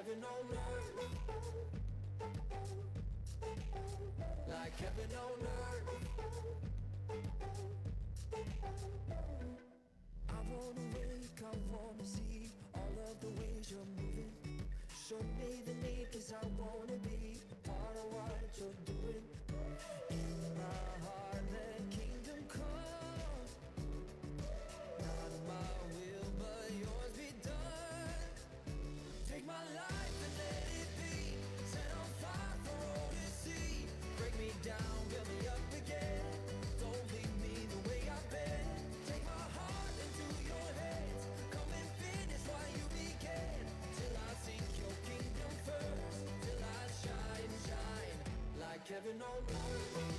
heaven on earth. Like heaven on earth. I wanna wake, I wanna see all of the ways you're moving. Show me the need, cause I wanna be part of what you're doing. In my heart, heaven on earth.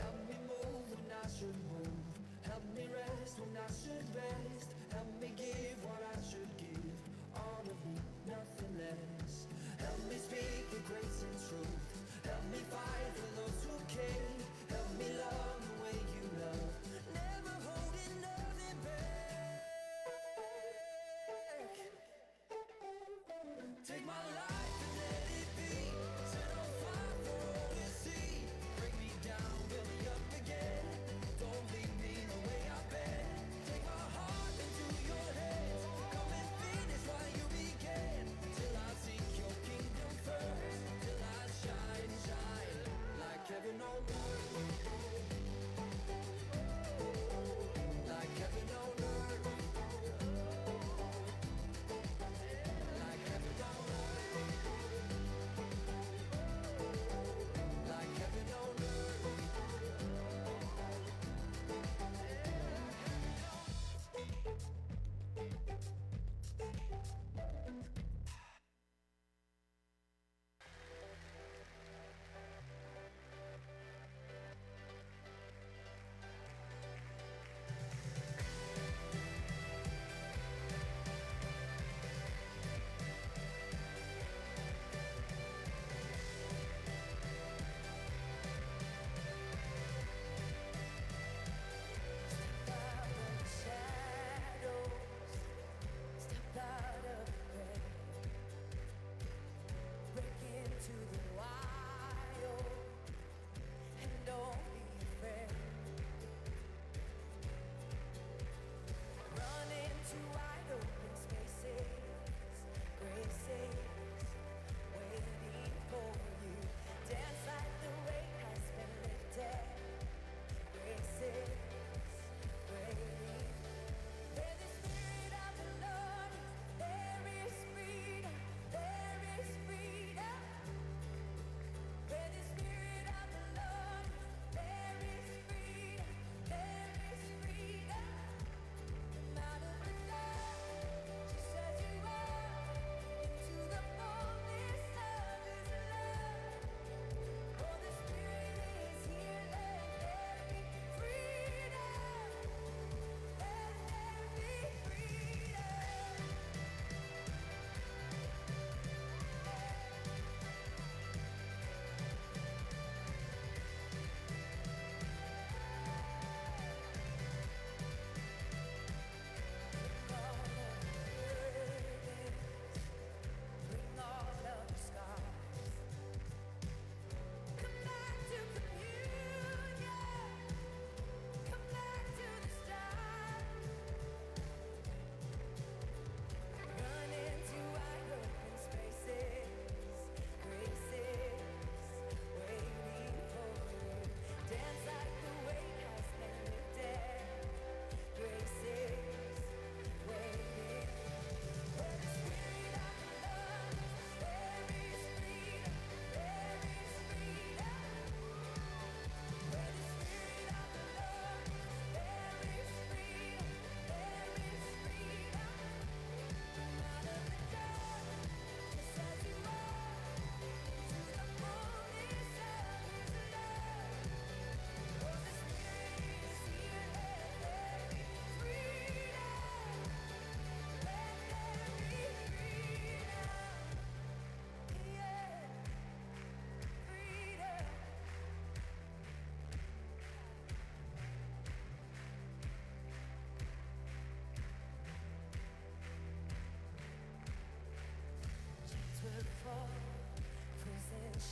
Help me move when I should move. Help me rest when I should rest. Help me give what I should give. All of me, nothing less. Help me speak your grace and truth. Help me fight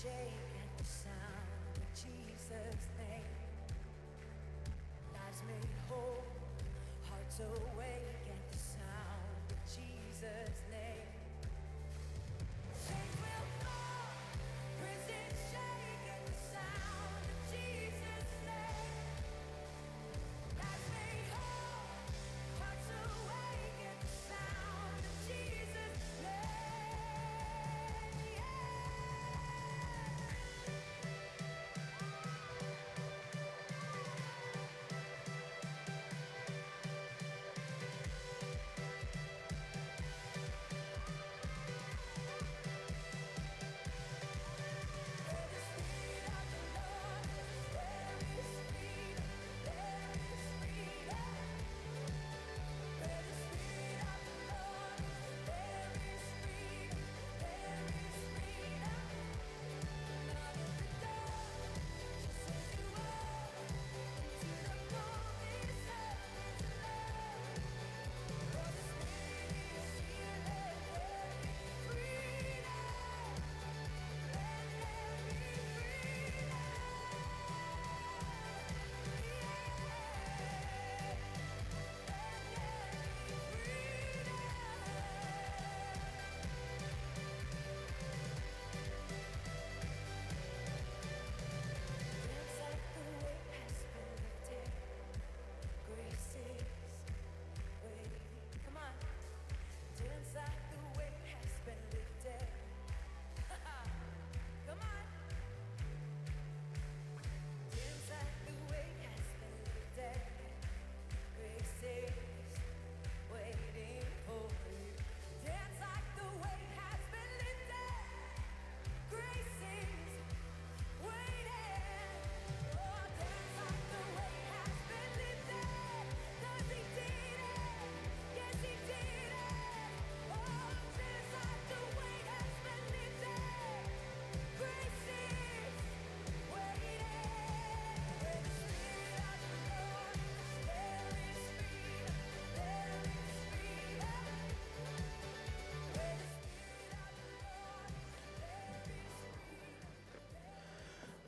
shake at the sound of Jesus' name. Lives made whole, hearts awake at the sound of Jesus'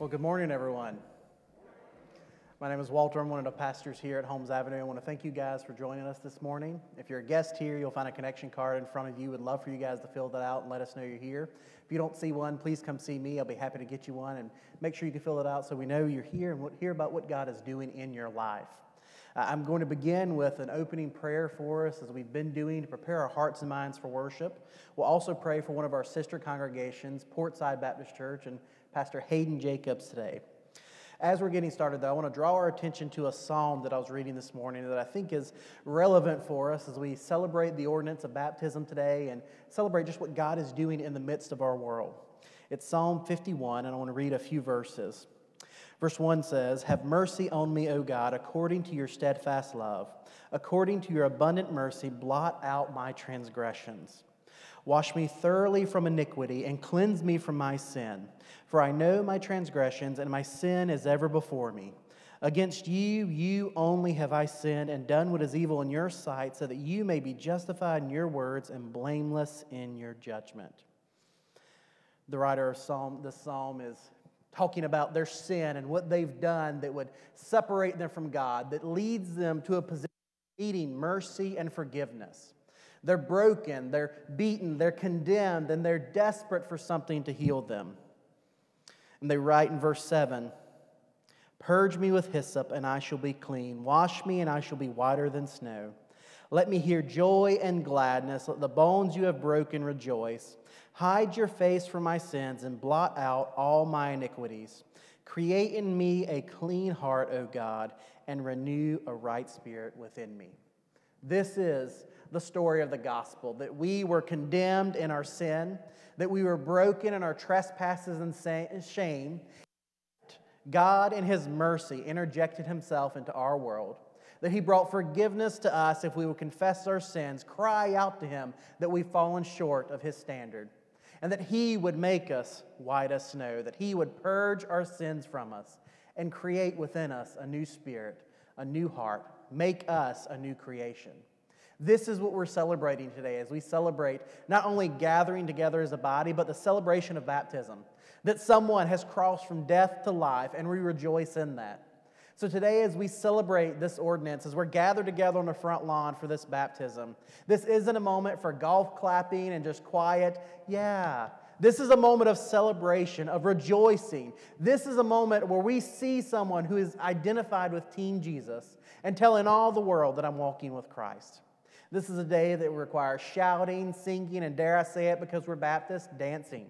Well, good morning, everyone. My name is Walter. I'm one of the pastors here at Holmes Avenue. I want to thank you guys for joining us this morning. If you're a guest here, you'll find a connection card in front of you. Would love for you guys to fill that out and let us know you're here. If you don't see one, please come see me. I'll be happy to get you one and make sure you can fill it out so we know you're here and hear about what God is doing in your life. Uh, I'm going to begin with an opening prayer for us as we've been doing to prepare our hearts and minds for worship. We'll also pray for one of our sister congregations, Portside Baptist Church, and Pastor Hayden Jacobs today. As we're getting started, though, I want to draw our attention to a psalm that I was reading this morning that I think is relevant for us as we celebrate the ordinance of baptism today and celebrate just what God is doing in the midst of our world. It's Psalm 51, and I want to read a few verses. Verse 1 says, Have mercy on me, O God, according to your steadfast love. According to your abundant mercy, blot out my transgressions. Wash me thoroughly from iniquity and cleanse me from my sin. For I know my transgressions, and my sin is ever before me. Against you, you only have I sinned and done what is evil in your sight, so that you may be justified in your words and blameless in your judgment. The writer of Psalm, this psalm is talking about their sin and what they've done that would separate them from God, that leads them to a position needing mercy and forgiveness. They're broken, they're beaten, they're condemned, and they're desperate for something to heal them. And they write in verse 7 Purge me with hyssop, and I shall be clean. Wash me, and I shall be whiter than snow. Let me hear joy and gladness. Let the bones you have broken rejoice. Hide your face from my sins and blot out all my iniquities. Create in me a clean heart, O God, and renew a right spirit within me. This is the story of the gospel that we were condemned in our sin, that we were broken in our trespasses and shame. God, in His mercy, interjected Himself into our world, that He brought forgiveness to us if we would confess our sins, cry out to Him that we've fallen short of His standard, and that He would make us white as snow, that He would purge our sins from us and create within us a new spirit, a new heart, make us a new creation. This is what we're celebrating today as we celebrate not only gathering together as a body, but the celebration of baptism. That someone has crossed from death to life, and we rejoice in that. So, today, as we celebrate this ordinance, as we're gathered together on the front lawn for this baptism, this isn't a moment for golf clapping and just quiet. Yeah, this is a moment of celebration, of rejoicing. This is a moment where we see someone who is identified with Team Jesus and telling all the world that I'm walking with Christ. This is a day that requires shouting, singing, and dare I say it because we're Baptists, dancing.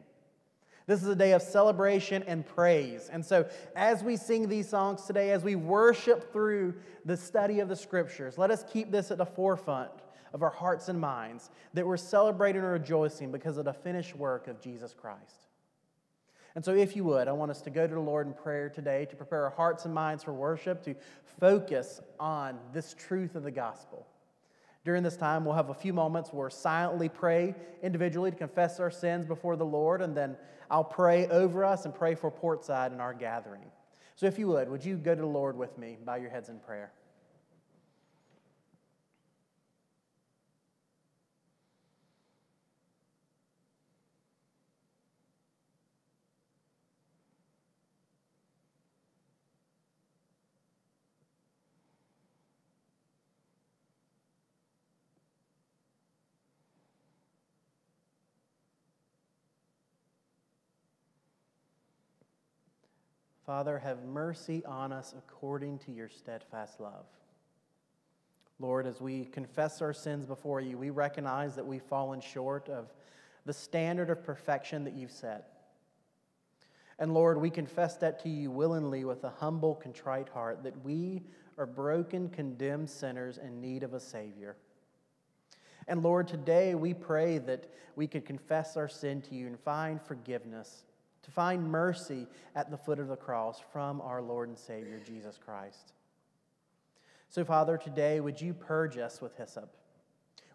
This is a day of celebration and praise. And so, as we sing these songs today, as we worship through the study of the scriptures, let us keep this at the forefront of our hearts and minds that we're celebrating and rejoicing because of the finished work of Jesus Christ. And so, if you would, I want us to go to the Lord in prayer today to prepare our hearts and minds for worship, to focus on this truth of the gospel. During this time, we'll have a few moments where silently pray individually to confess our sins before the Lord, and then I'll pray over us and pray for Portside in our gathering. So, if you would, would you go to the Lord with me? Bow your heads in prayer. Father, have mercy on us according to your steadfast love. Lord, as we confess our sins before you, we recognize that we've fallen short of the standard of perfection that you've set. And Lord, we confess that to you willingly with a humble, contrite heart that we are broken, condemned sinners in need of a Savior. And Lord, today we pray that we could confess our sin to you and find forgiveness to find mercy at the foot of the cross from our Lord and Savior, Jesus Christ. So, Father, today would you purge us with hyssop?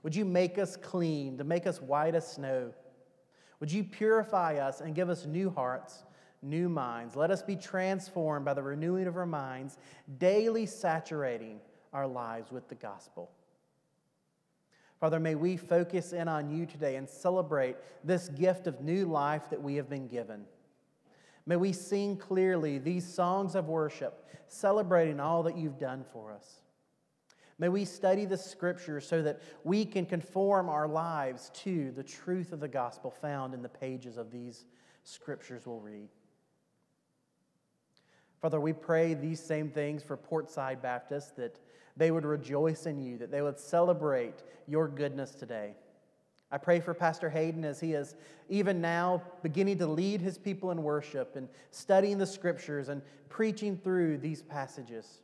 Would you make us clean, to make us white as snow? Would you purify us and give us new hearts, new minds? Let us be transformed by the renewing of our minds, daily saturating our lives with the gospel. Father, may we focus in on you today and celebrate this gift of new life that we have been given. May we sing clearly these songs of worship, celebrating all that you've done for us. May we study the scriptures so that we can conform our lives to the truth of the gospel found in the pages of these scriptures we'll read. Father, we pray these same things for Portside Baptist that they would rejoice in you, that they would celebrate your goodness today. I pray for Pastor Hayden as he is even now beginning to lead his people in worship and studying the scriptures and preaching through these passages.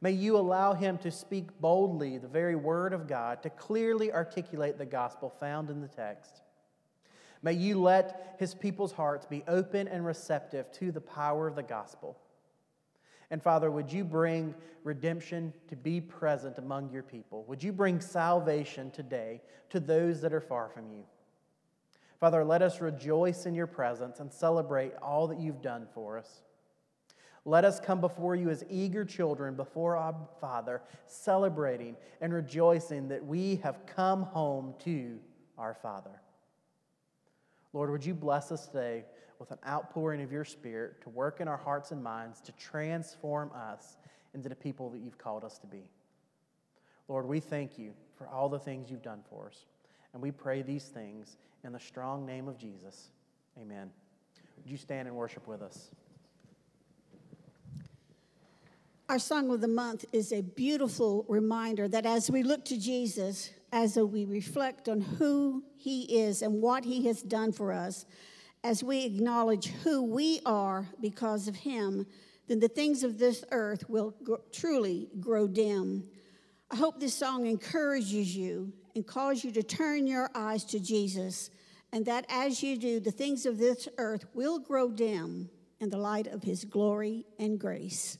May you allow him to speak boldly the very word of God, to clearly articulate the gospel found in the text. May you let his people's hearts be open and receptive to the power of the gospel. And Father, would you bring redemption to be present among your people? Would you bring salvation today to those that are far from you? Father, let us rejoice in your presence and celebrate all that you've done for us. Let us come before you as eager children before our Father, celebrating and rejoicing that we have come home to our Father. Lord, would you bless us today with an outpouring of your Spirit to work in our hearts and minds to transform us into the people that you've called us to be? Lord, we thank you for all the things you've done for us. And we pray these things in the strong name of Jesus. Amen. Would you stand and worship with us? Our song of the month is a beautiful reminder that as we look to Jesus, as we reflect on who he is and what he has done for us, as we acknowledge who we are because of him, then the things of this earth will gr- truly grow dim. I hope this song encourages you and calls you to turn your eyes to Jesus, and that as you do, the things of this earth will grow dim in the light of his glory and grace.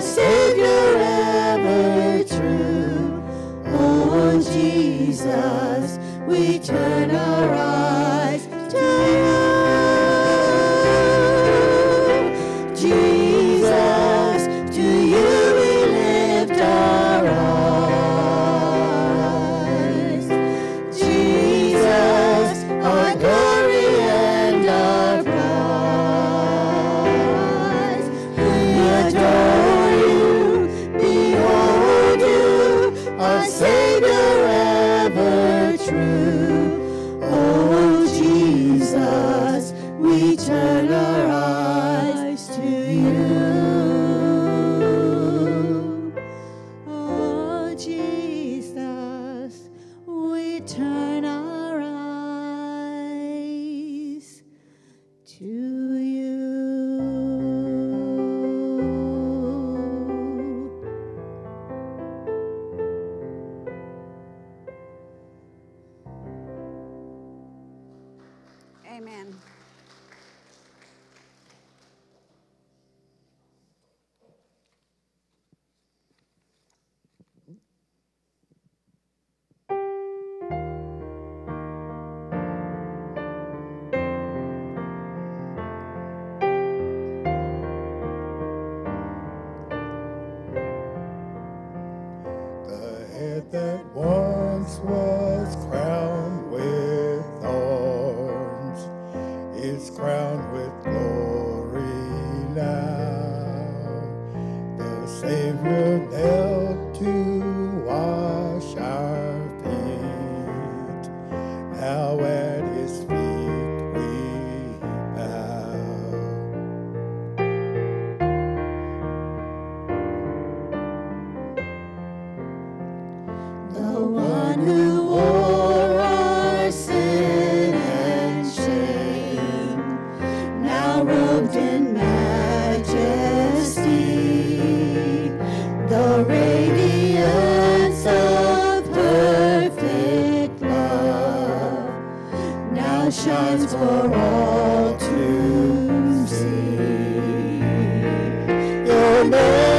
Savior ever true. Oh, Jesus, we turn our eyes. shines for all to see. Your name.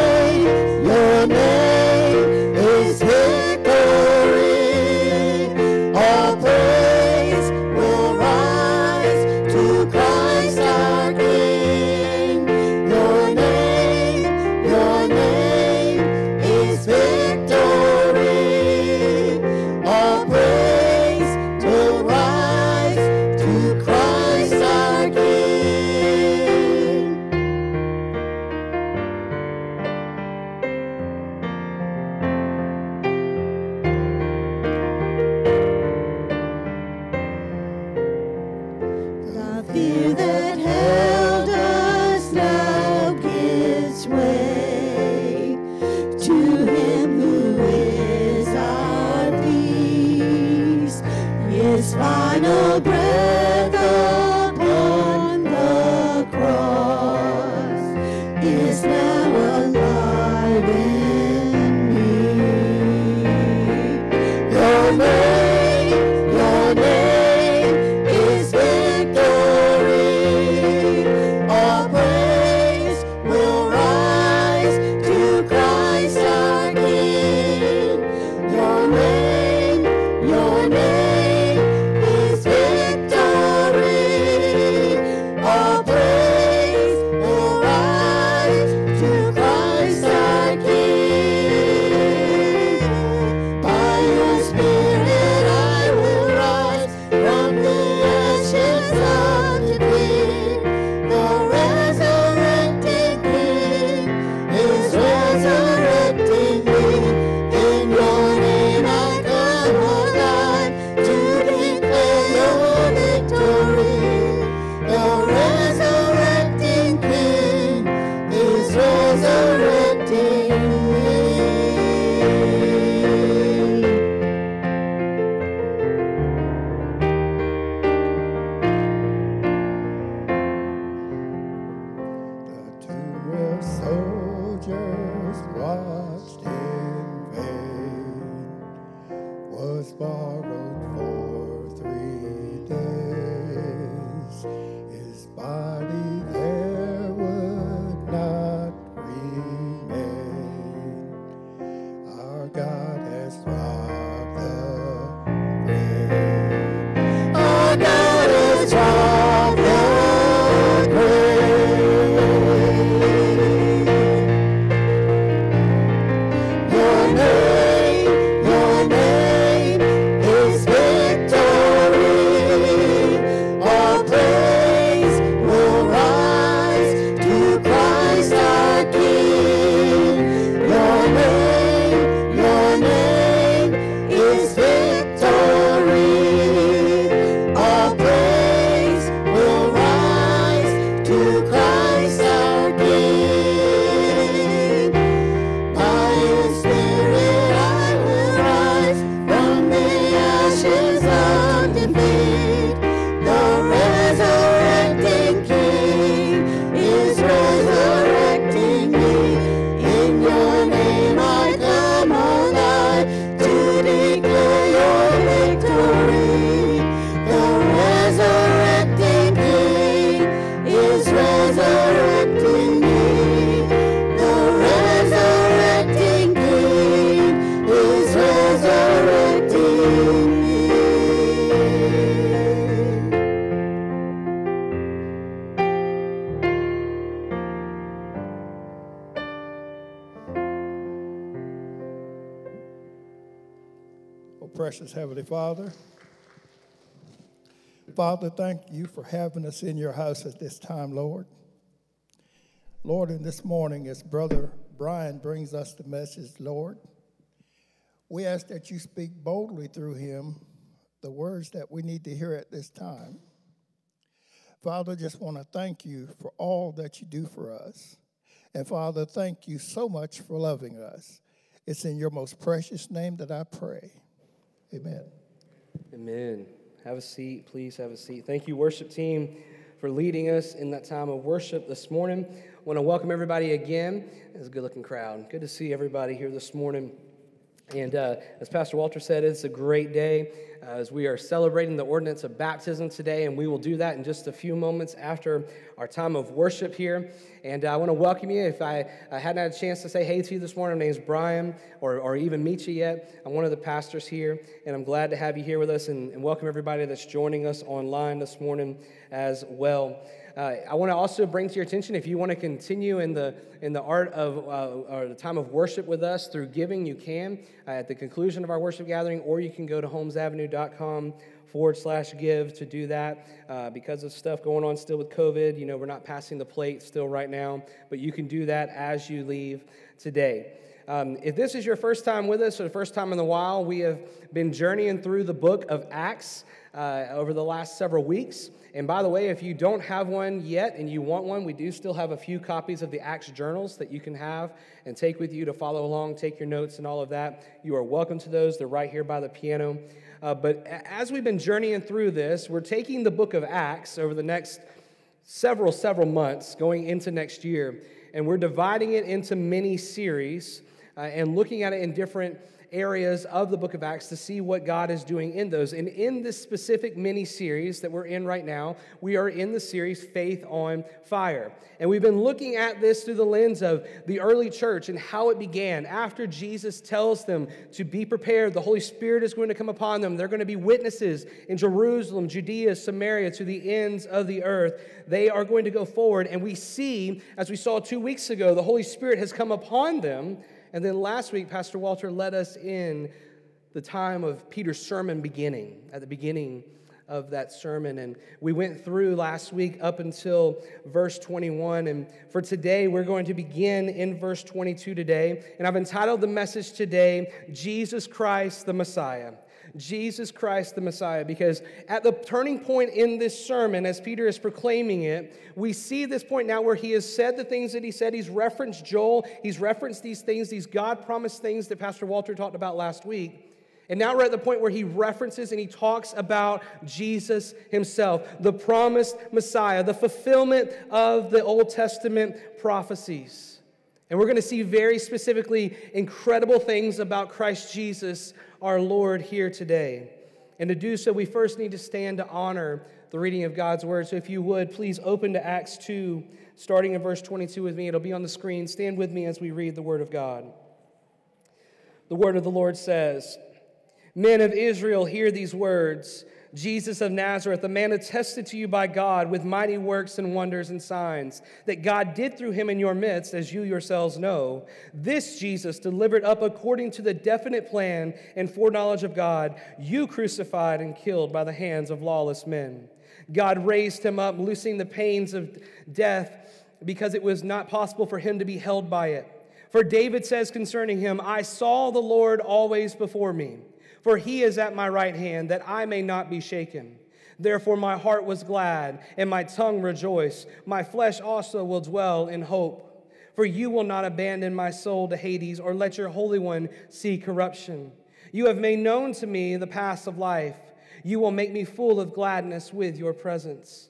Father. Father, thank you for having us in your house at this time, Lord. Lord, in this morning, as Brother Bryan brings us the message, Lord, we ask that you speak boldly through him the words that we need to hear at this time. Father, just want to thank you for all that you do for us. And Father, thank you so much for loving us. It's in your most precious name that I pray. Amen. Amen. Have a seat, please have a seat. Thank you, worship team, for leading us in that time of worship this morning. I want to welcome everybody again. It's a good looking crowd. Good to see everybody here this morning. And uh, as Pastor Walter said, it's a great day uh, as we are celebrating the ordinance of baptism today, and we will do that in just a few moments after our time of worship here. And uh, I want to welcome you. If I, I hadn't had a chance to say hey to you this morning, my name is Bryan, or, or even meet you yet. I'm one of the pastors here, and I'm glad to have you here with us and, and welcome everybody that's joining us online this morning as well. Uh, I want to also bring to your attention if you want to continue in the in the art of uh, or the time of worship with us through giving, you can uh, at the conclusion of our worship gathering, or you can go to holmesavenue.com forward slash give to do that. Uh, because of stuff going on still with COVID, you know, we're not passing the plate still right now, but you can do that as you leave today. Um, if this is your first time with us or the first time in a while, we have been journeying through the book of Acts uh, over the last several weeks. And by the way, if you don't have one yet and you want one, we do still have a few copies of the Acts journals that you can have and take with you to follow along, take your notes and all of that. You are welcome to those. They're right here by the piano. Uh, but as we've been journeying through this, we're taking the book of Acts over the next several, several months going into next year, and we're dividing it into mini series uh, and looking at it in different areas of the book of Acts to see what God is doing in those. And in this specific mini series that we're in right now, we are in the series Faith on Fire. And we've been looking at this through the lens of the early church and how it began. After Jesus tells them to be prepared, the Holy Spirit is going to come upon them. They're going to be witnesses in Jerusalem, Judea, Samaria, to the ends of the earth. They are going to go forward. And we see, as we saw two weeks ago, the Holy Spirit has come upon them. And then last week, Pastor Walter led us in the time of Peter's sermon beginning, at the beginning of that sermon. And we went through last week up until verse 21. And for today, we're going to begin in verse 22 today. And I've entitled the message today, Jesus Christ the Messiah. Jesus Christ the Messiah. Because at the turning point in this sermon, as Peter is proclaiming it, we see this point now where he has said the things that he said. He's referenced Joel, he's referenced these things, these God promised things that Pastor Walter talked about last week. And now we're at the point where he references and he talks about Jesus himself, the promised Messiah, the fulfillment of the Old Testament prophecies. And we're going to see very specifically incredible things about Christ Jesus our Lord here today. And to do so, we first need to stand to honor the reading of God's word. So if you would, please open to Acts 2, starting in verse 22 with me. It'll be on the screen. Stand with me as we read the word of God. The word of the Lord says, Men of Israel, hear these words. Jesus of Nazareth, a man attested to you by God with mighty works and wonders and signs that God did through him in your midst, as you yourselves know. This Jesus, delivered up according to the definite plan and foreknowledge of God, you crucified and killed by the hands of lawless men. God raised him up, loosing the pains of death because it was not possible for him to be held by it. For David says concerning him, I saw the Lord always before me for he is at my right hand, that I may not be shaken. Therefore, my heart was glad, and my tongue rejoiced. My flesh also will dwell in hope. For you will not abandon my soul to Hades, or let your Holy One see corruption. You have made known to me the paths of life. You will make me full of gladness with your presence.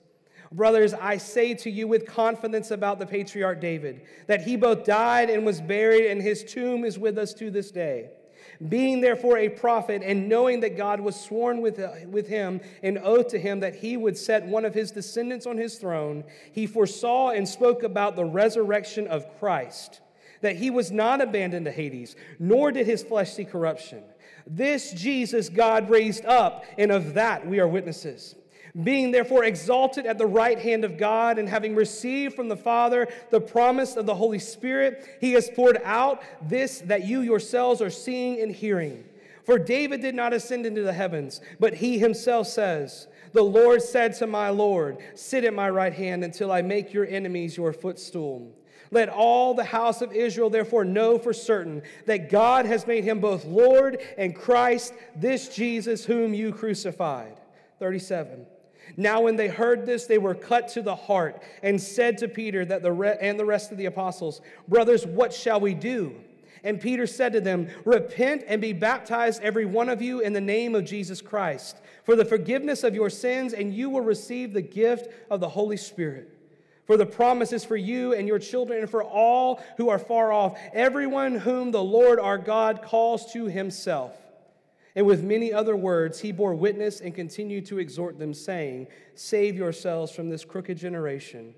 Brothers, I say to you with confidence about the patriarch David, that he both died and was buried, and his tomb is with us to this day. Being therefore a prophet, and knowing that God was sworn with, uh, with him an oath to him that he would set one of his descendants on his throne, he foresaw and spoke about the resurrection of Christ, that he was not abandoned to Hades, nor did his flesh see corruption. This Jesus God raised up, and of that we are witnesses being therefore exalted at the right hand of God, and having received from the Father the promise of the Holy Spirit, he has poured out this that you yourselves are seeing and hearing. For David did not ascend into the heavens, but he himself says, The Lord said to my Lord, Sit at my right hand until I make your enemies your footstool. Let all the house of Israel therefore know for certain that God has made him both Lord and Christ, this Jesus whom you crucified. 37. Now, when they heard this, they were cut to the heart and said to Peter that the re- and the rest of the apostles, Brothers, what shall we do? And Peter said to them, Repent and be baptized, every one of you, in the name of Jesus Christ, for the forgiveness of your sins, and you will receive the gift of the Holy Spirit. For the promise is for you and your children, and for all who are far off, everyone whom the Lord our God calls to himself. And with many other words, he bore witness and continued to exhort them, saying, Save yourselves from this crooked generation.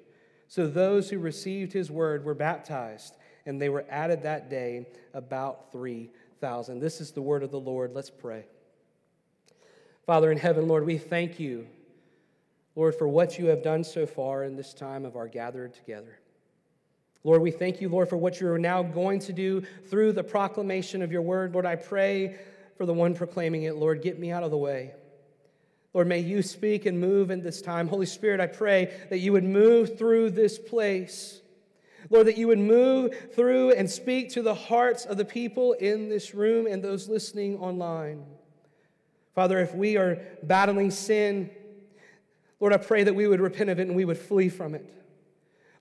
So those who received his word were baptized, and they were added that day about 3,000. This is the word of the Lord. Let's pray. Father in heaven, Lord, we thank you, Lord, for what you have done so far in this time of our gathered together. Lord, we thank you, Lord, for what you're now going to do through the proclamation of your word. Lord, I pray for the one proclaiming it. Lord, get me out of the way. Lord, may you speak and move in this time. Holy Spirit, I pray that you would move through this place. Lord, that you would move through and speak to the hearts of the people in this room and those listening online. Father, if we are battling sin, Lord, I pray that we would repent of it and we would flee from it.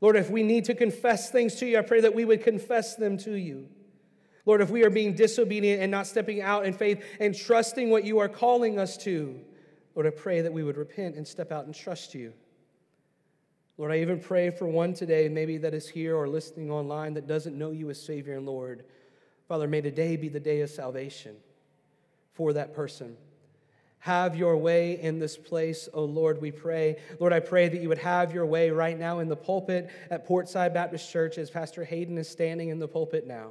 Lord, if we need to confess things to you, I pray that we would confess them to you. Lord, if we are being disobedient and not stepping out in faith and trusting what you are calling us to, Lord, I pray that we would repent and step out and trust you. Lord, I even pray for one today, maybe that is here or listening online that doesn't know you as Savior and Lord. Father, may today be the day of salvation for that person. Have your way in this place, O oh Lord, we pray. Lord, I pray that you would have your way right now in the pulpit at Portside Baptist Church as Pastor Hayden is standing in the pulpit now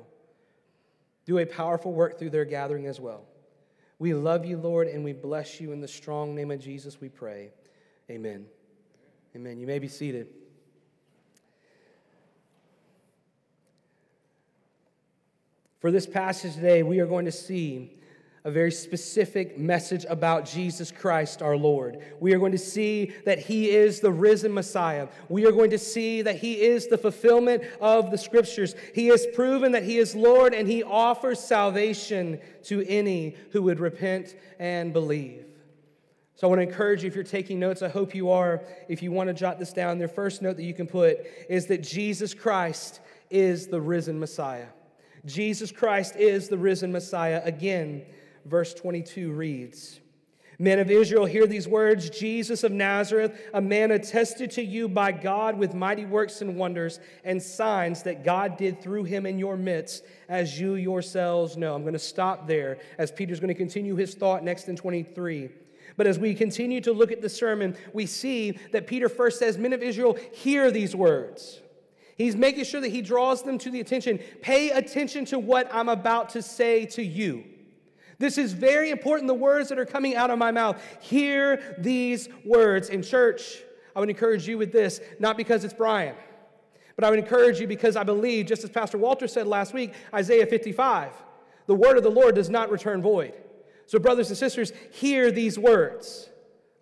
do a powerful work through their gathering as well. We love you, Lord, and we bless you in the strong name of Jesus, we pray. Amen. Amen. You may be seated. For this passage today, we are going to see a very specific message about Jesus Christ our Lord. We are going to see that He is the risen Messiah. We are going to see that He is the fulfillment of the Scriptures. He has proven that He is Lord and He offers salvation to any who would repent and believe. So I want to encourage you if you're taking notes, I hope you are. If you want to jot this down, the first note that you can put is that Jesus Christ is the risen Messiah. Jesus Christ is the risen Messiah. Again, verse 22 reads Men of Israel, hear these words Jesus of Nazareth, a man attested to you by God with mighty works and wonders and signs that God did through him in your midst, as you yourselves know. I'm going to stop there as Peter's going to continue his thought next in 23. But as we continue to look at the sermon, we see that Peter first says, Men of Israel, hear these words. He's making sure that he draws them to the attention. Pay attention to what I'm about to say to you. This is very important, the words that are coming out of my mouth. Hear these words. In church, I would encourage you with this, not because it's Bryan, but I would encourage you because I believe, just as Pastor Walter said last week, Isaiah 55, the word of the Lord does not return void. So, brothers and sisters, hear these words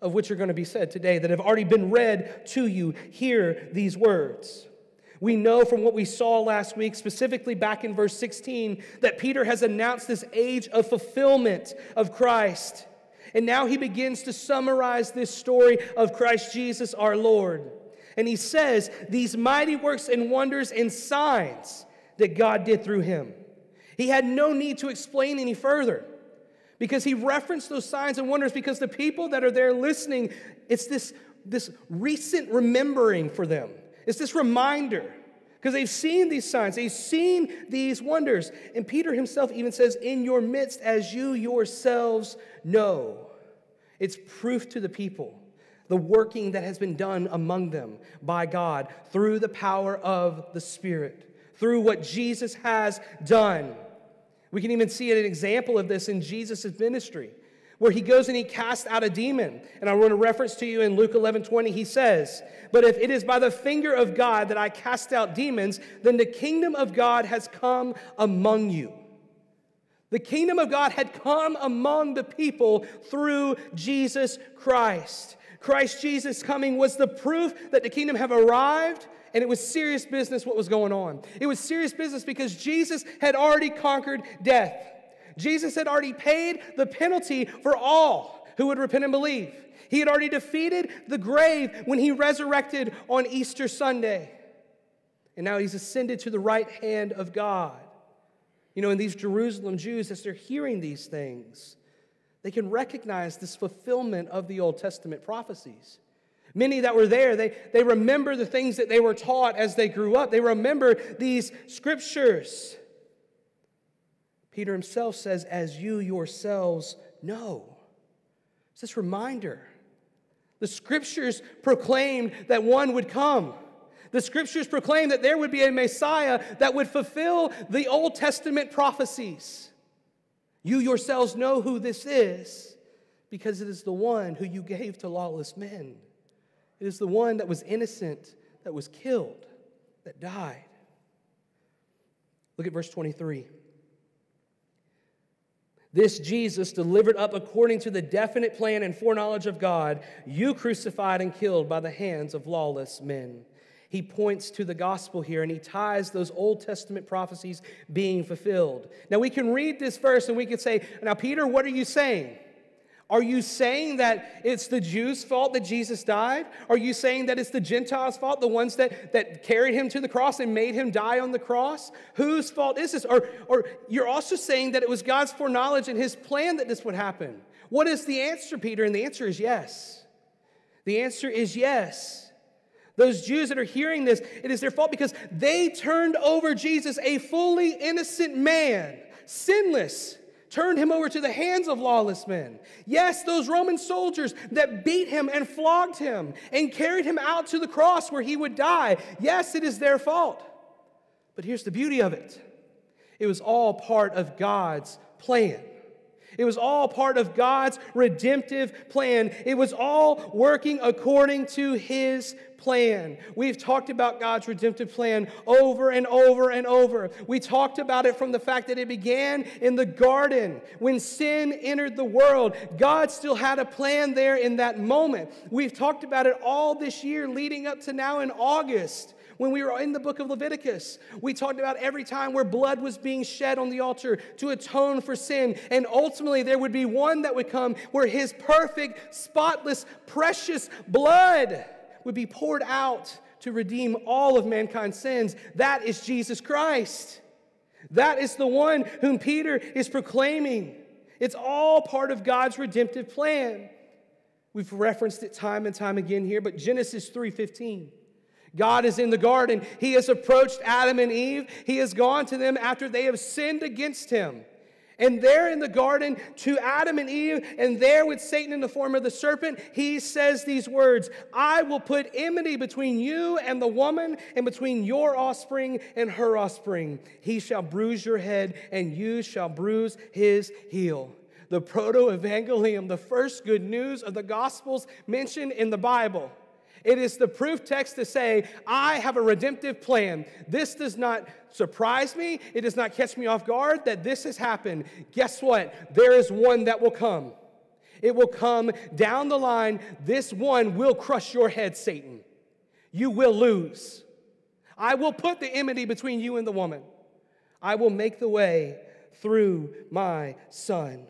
of which are going to be said today that have already been read to you. Hear these words. We know from what we saw last week, specifically back in verse 16, that Peter has announced this age of fulfillment of Christ. And now he begins to summarize this story of Christ Jesus our Lord. And he says, These mighty works and wonders and signs that God did through him. He had no need to explain any further because he referenced those signs and wonders because the people that are there listening, it's this, this recent remembering for them. It's this reminder because they've seen these signs, they've seen these wonders. And Peter himself even says, In your midst, as you yourselves know. It's proof to the people, the working that has been done among them by God through the power of the Spirit, through what Jesus has done. We can even see an example of this in Jesus' ministry where he goes and he casts out a demon. And I want to reference to you in Luke 11 20, he says, But if it is by the finger of God that I cast out demons, then the kingdom of God has come among you. The kingdom of God had come among the people through Jesus Christ. Christ Jesus coming was the proof that the kingdom have arrived and it was serious business what was going on. It was serious business because Jesus had already conquered death. Jesus had already paid the penalty for all who would repent and believe. He had already defeated the grave when he resurrected on Easter Sunday. And now he's ascended to the right hand of God. You know, in these Jerusalem Jews, as they're hearing these things, they can recognize this fulfillment of the Old Testament prophecies. Many that were there, they, they remember the things that they were taught as they grew up. They remember these scriptures. Peter himself says, as you yourselves know. It's this reminder. The scriptures proclaimed that one would come. The scriptures proclaimed that there would be a Messiah that would fulfill the Old Testament prophecies. You yourselves know who this is because it is the one who you gave to lawless men. It is the one that was innocent, that was killed, that died. Look at verse 23. This Jesus, delivered up according to the definite plan and foreknowledge of God, you crucified and killed by the hands of lawless men. He points to the gospel here and he ties those Old Testament prophecies being fulfilled. Now we can read this verse and we can say, Now, Peter, what are you saying? Are you saying that it's the Jews' fault that Jesus died? Are you saying that it's the Gentiles' fault, the ones that, that carried him to the cross and made him die on the cross? Whose fault is this? Or, or you're also saying that it was God's foreknowledge and his plan that this would happen. What is the answer, Peter? And the answer is yes. The answer is yes. Those Jews that are hearing this, it is their fault because they turned over Jesus, a fully innocent man, sinless turned him over to the hands of lawless men. Yes, those Roman soldiers that beat him and flogged him and carried him out to the cross where he would die. Yes, it is their fault. But here's the beauty of it it was all part of God's plan. It was all part of God's redemptive plan. It was all working according to his plan. We've talked about God's redemptive plan over and over and over. We talked about it from the fact that it began in the garden when sin entered the world. God still had a plan there in that moment. We've talked about it all this year leading up to now in August. When we were in the book of Leviticus, we talked about every time where blood was being shed on the altar to atone for sin. And ultimately, there would be one that would come where his perfect, spotless, precious blood would be poured out to redeem all of mankind's sins. That is Jesus Christ. That is the one whom Peter is proclaiming. It's all part of God's redemptive plan. We've referenced it time and time again here, but Genesis 3:15. God is in the garden. He has approached Adam and Eve. He has gone to them after they have sinned against him. And there in the garden to Adam and Eve, and there with Satan in the form of the serpent, he says these words I will put enmity between you and the woman, and between your offspring and her offspring. He shall bruise your head, and you shall bruise his heel. The proto evangelium, the first good news of the gospels mentioned in the Bible. It is the proof text to say, I have a redemptive plan. This does not surprise me. It does not catch me off guard that this has happened. Guess what? There is one that will come. It will come down the line. This one will crush your head, Satan. You will lose. I will put the enmity between you and the woman. I will make the way through my son.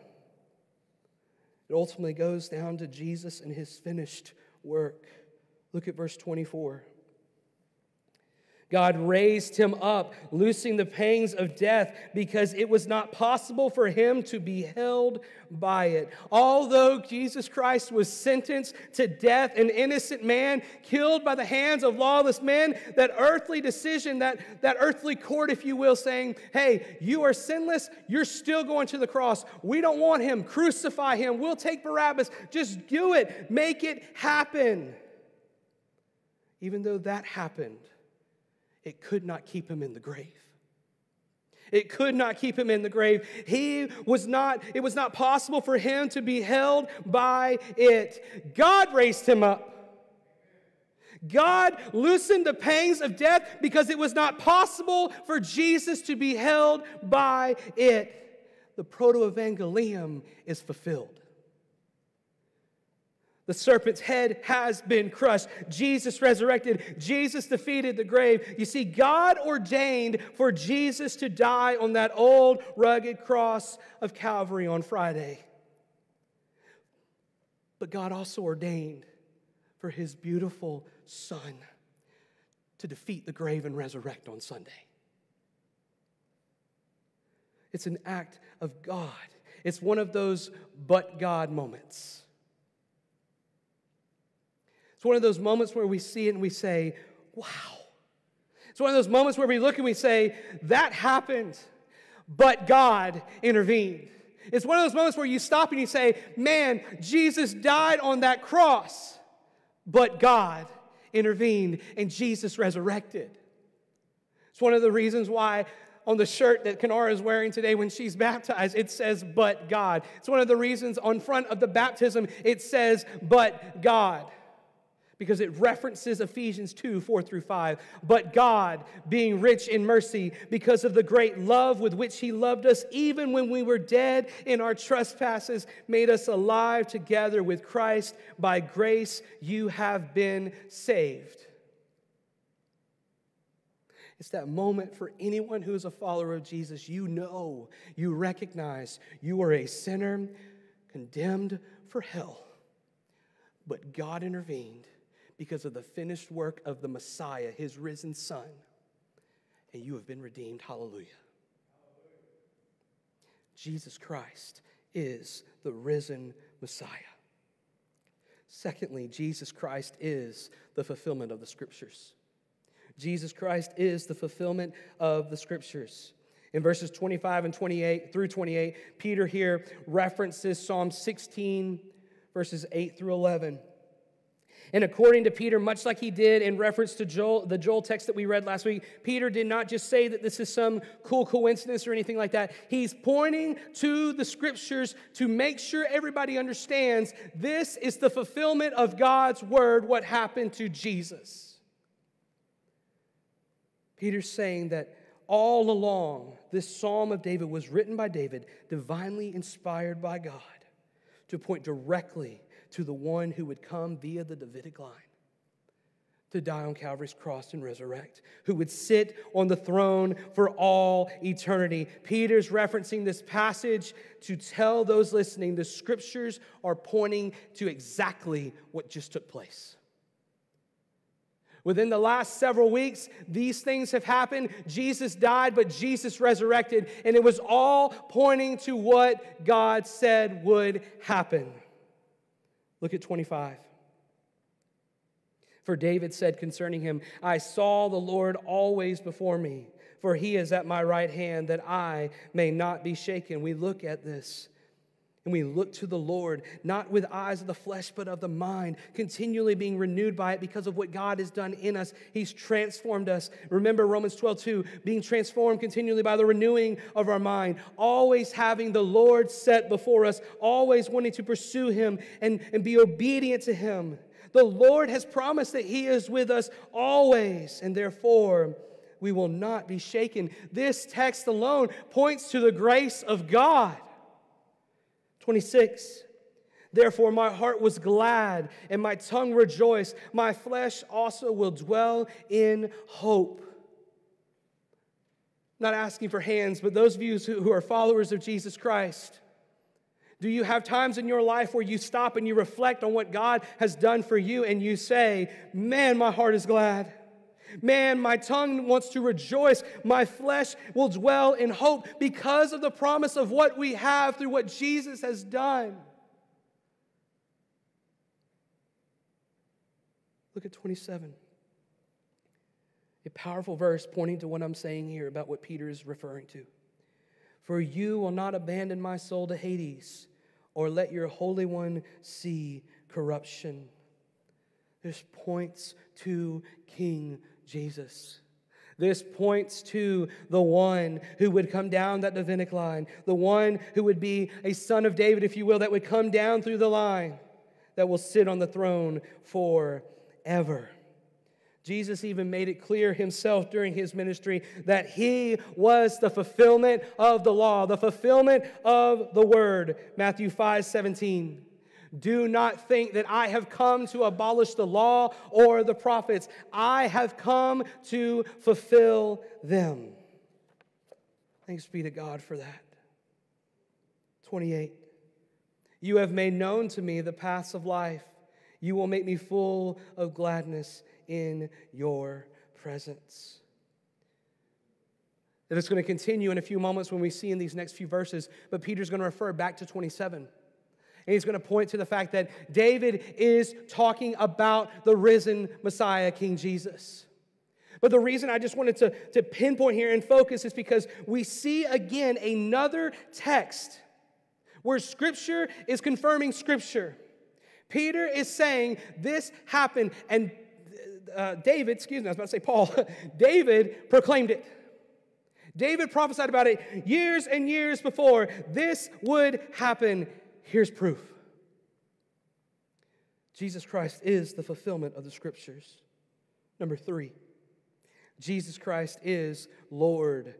It ultimately goes down to Jesus and his finished work. Look at verse 24. God raised him up, loosing the pangs of death, because it was not possible for him to be held by it. Although Jesus Christ was sentenced to death, an innocent man killed by the hands of lawless men, that earthly decision, that, that earthly court, if you will, saying, Hey, you are sinless, you're still going to the cross. We don't want him. Crucify him. We'll take Barabbas. Just do it. Make it happen. Even though that happened, it could not keep him in the grave. It could not keep him in the grave. He was not, it was not possible for him to be held by it. God raised him up. God loosened the pangs of death because it was not possible for Jesus to be held by it. The proto evangelium is fulfilled. The serpent's head has been crushed. Jesus resurrected. Jesus defeated the grave. You see, God ordained for Jesus to die on that old rugged cross of Calvary on Friday. But God also ordained for his beautiful son to defeat the grave and resurrect on Sunday. It's an act of God. It's one of those but God moments. It's one of those moments where we see it and we say, wow. It's one of those moments where we look and we say, that happened, but God intervened. It's one of those moments where you stop and you say, man, Jesus died on that cross, but God intervened and Jesus resurrected. It's one of the reasons why on the shirt that Kenara is wearing today when she's baptized, it says, but God. It's one of the reasons on front of the baptism, it says, but God because it references Ephesians 2 4 through 5. But God, being rich in mercy, because of the great love with which He loved us, even when we were dead in our trespasses, made us alive together with Christ. By grace you have been saved. It's that moment for anyone who is a follower of Jesus. You know, you recognize you are a sinner condemned for hell. But God intervened because of the finished work of the Messiah, his risen Son. And you have been redeemed. Hallelujah. Jesus Christ is the risen Messiah. Secondly, Jesus Christ is the fulfillment of the scriptures. Jesus Christ is the fulfillment of the scriptures. In verses 25 and 28 through 28, Peter here references Psalm 16, verses 8 through 11. And according to Peter, much like he did in reference to Joel, the Joel text that we read last week, Peter did not just say that this is some cool coincidence or anything like that. He's pointing to the scriptures to make sure everybody understands this is the fulfillment of God's word, what happened to Jesus. Peter's saying that all along, this Psalm of David was written by David, divinely inspired by God, to point directly to the one who would come via the Davidic line to die on Calvary's cross and resurrect, who would sit on the throne for all eternity. Peter's referencing this passage to tell those listening the scriptures are pointing to exactly what just took place. Within the last several weeks, these things have happened. Jesus died, but Jesus resurrected, and it was all pointing to what God said would happen. Look at 25. For David said concerning him, I saw the Lord always before me, for he is at my right hand, that I may not be shaken. We look at this and we look to the Lord, not with eyes of the flesh, but of the mind, continually being renewed by it because of what God has done in us. He's transformed us. Remember Romans 12, 2, being transformed continually by the renewing of our mind, always having the Lord set before us, always wanting to pursue Him and, and be obedient to Him. The Lord has promised that He is with us always, and therefore we will not be shaken. This text alone points to the grace of God. 26. Therefore, my heart was glad and my tongue rejoiced. My flesh also will dwell in hope. Not asking for hands, but those of you who are followers of Jesus Christ. Do you have times in your life where you stop and you reflect on what God has done for you and you say, Man, my heart is glad? Man, my tongue wants to rejoice. My flesh will dwell in hope because of the promise of what we have through what Jesus has done. Look at 27. A powerful verse pointing to what I'm saying here about what Peter is referring to. For you will not abandon my soul to Hades or let your Holy One see corruption. This points to King Jesus. This points to the one who would come down that Davidic line, the one who would be a son of David, if you will, that would come down through the line, that will sit on the throne forever. Jesus even made it clear himself during his ministry that he was the fulfillment of the law, the fulfillment of the word. Matthew 5 17. Do not think that I have come to abolish the law or the prophets. I have come to fulfill them. Thanks be to God for that. 28. You have made known to me the paths of life. You will make me full of gladness in your presence. That it's going to continue in a few moments when we see in these next few verses, but Peter's going to refer back to 27. And he's going to point to the fact that David is talking about the risen Messiah, King Jesus. But the reason I just wanted to, to pinpoint here and focus is because we see again another text where Scripture is confirming Scripture. Peter is saying this happened, and uh, David, excuse me, I was about to say Paul, David proclaimed it. David prophesied about it years and years before this would happen. Here's proof Jesus Christ is the fulfillment of the scriptures. Number three, Jesus Christ is Lord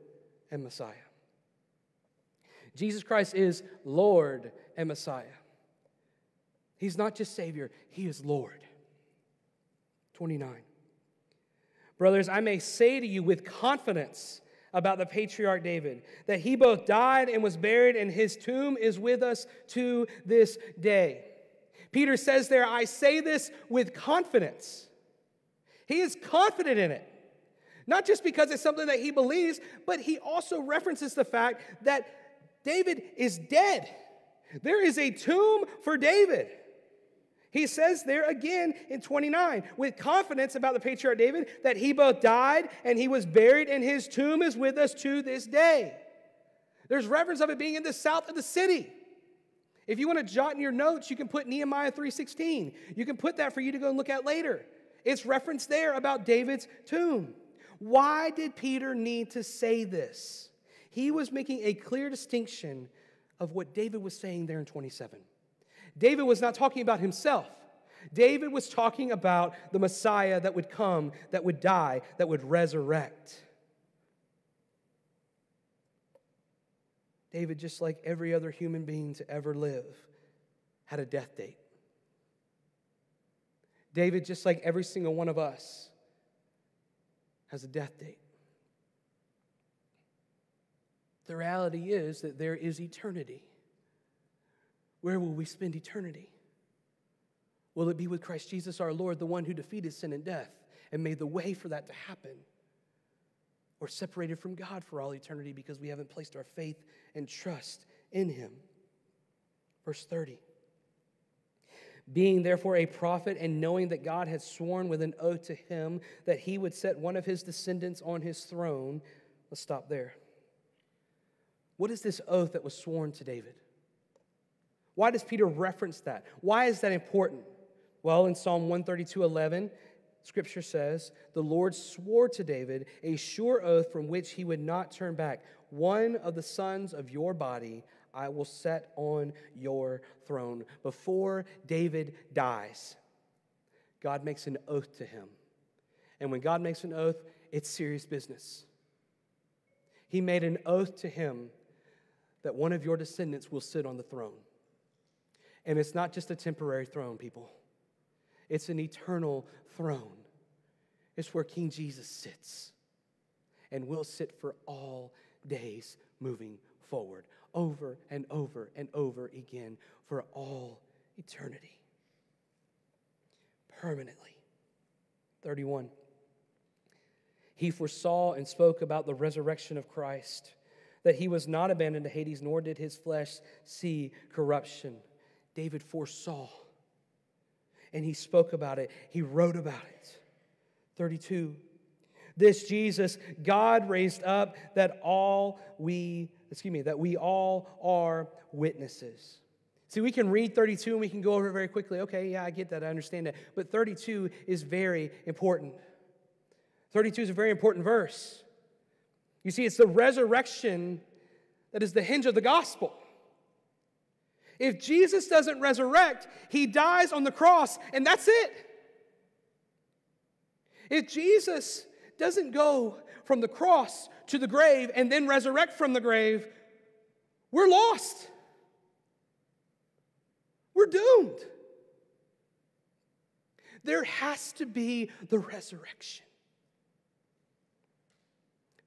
and Messiah. Jesus Christ is Lord and Messiah. He's not just Savior, He is Lord. 29. Brothers, I may say to you with confidence about the patriarch David, that he both died and was buried, and his tomb is with us to this day. Peter says there, I say this with confidence. He is confident in it. Not just because it's something that he believes, but he also references the fact that David is dead. There is a tomb for David. He says there again in 29 with confidence about the patriarch David that he both died and he was buried, and his tomb is with us to this day. There's reference of it being in the south of the city. If you want to jot in your notes, you can put Nehemiah 3:16. You can put that for you to go and look at later. It's referenced there about David's tomb. Why did Peter need to say this? He was making a clear distinction of what David was saying there in 27. David was not talking about himself. David was talking about the Messiah that would come, that would die, that would resurrect. David, just like every other human being to ever live, had a death date. David, just like every single one of us, has a death date. The reality is that there is eternity. Where will we spend eternity? Will it be with Christ Jesus our Lord, the one who defeated sin and death and made the way for that to happen. Or separated from God for all eternity because we haven't placed our faith and trust in Him. Verse 30. Being therefore a prophet, and knowing that God had sworn with an oath to him that he would set one of his descendants on his throne. Let's stop there. What is this oath that was sworn to David? Why does Peter reference that? Why is that important? Well, in Psalm 132 11, scripture says, The Lord swore to David a sure oath from which he would not turn back. One of the sons of your body I will set on your throne. Before David dies, God makes an oath to him. And when God makes an oath, it's serious business. He made an oath to him that one of your descendants will sit on the throne. And it's not just a temporary throne, people, it's an eternal throne. It's where King Jesus sits and will sit for all days moving forward over and over and over again for all eternity. Permanently. 31. He foresaw and spoke about the resurrection of Christ, that he was not abandoned to Hades, nor did his flesh see corruption. David foresaw, and he spoke about it, he wrote about it. 32. This Jesus God raised up that all we excuse me, that we all are witnesses. See, we can read 32 and we can go over it very quickly. Okay, yeah, I get that, I understand that. But 32 is very important. 32 is a very important verse. You see, it's the resurrection that is the hinge of the gospel. If Jesus doesn't resurrect, he dies on the cross, and that's it. If Jesus doesn't go from the cross to the grave and then resurrect from the grave, we're lost. We're doomed. There has to be the resurrection.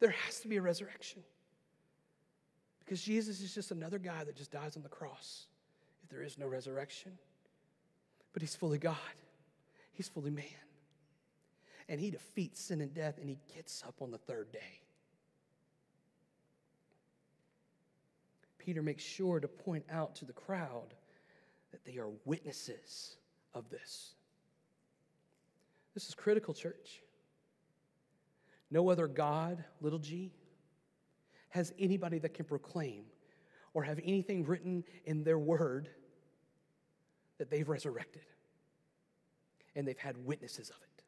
There has to be a resurrection. Because Jesus is just another guy that just dies on the cross there is no resurrection. But he's fully God, he's fully man. And he defeats sin and death and he gets up on the third day. Peter makes sure to point out to the crowd that they are witnesses of this. This is critical, church. No other God, little g, has anybody that can proclaim or have anything written in their word that they've resurrected and they've had witnesses of it.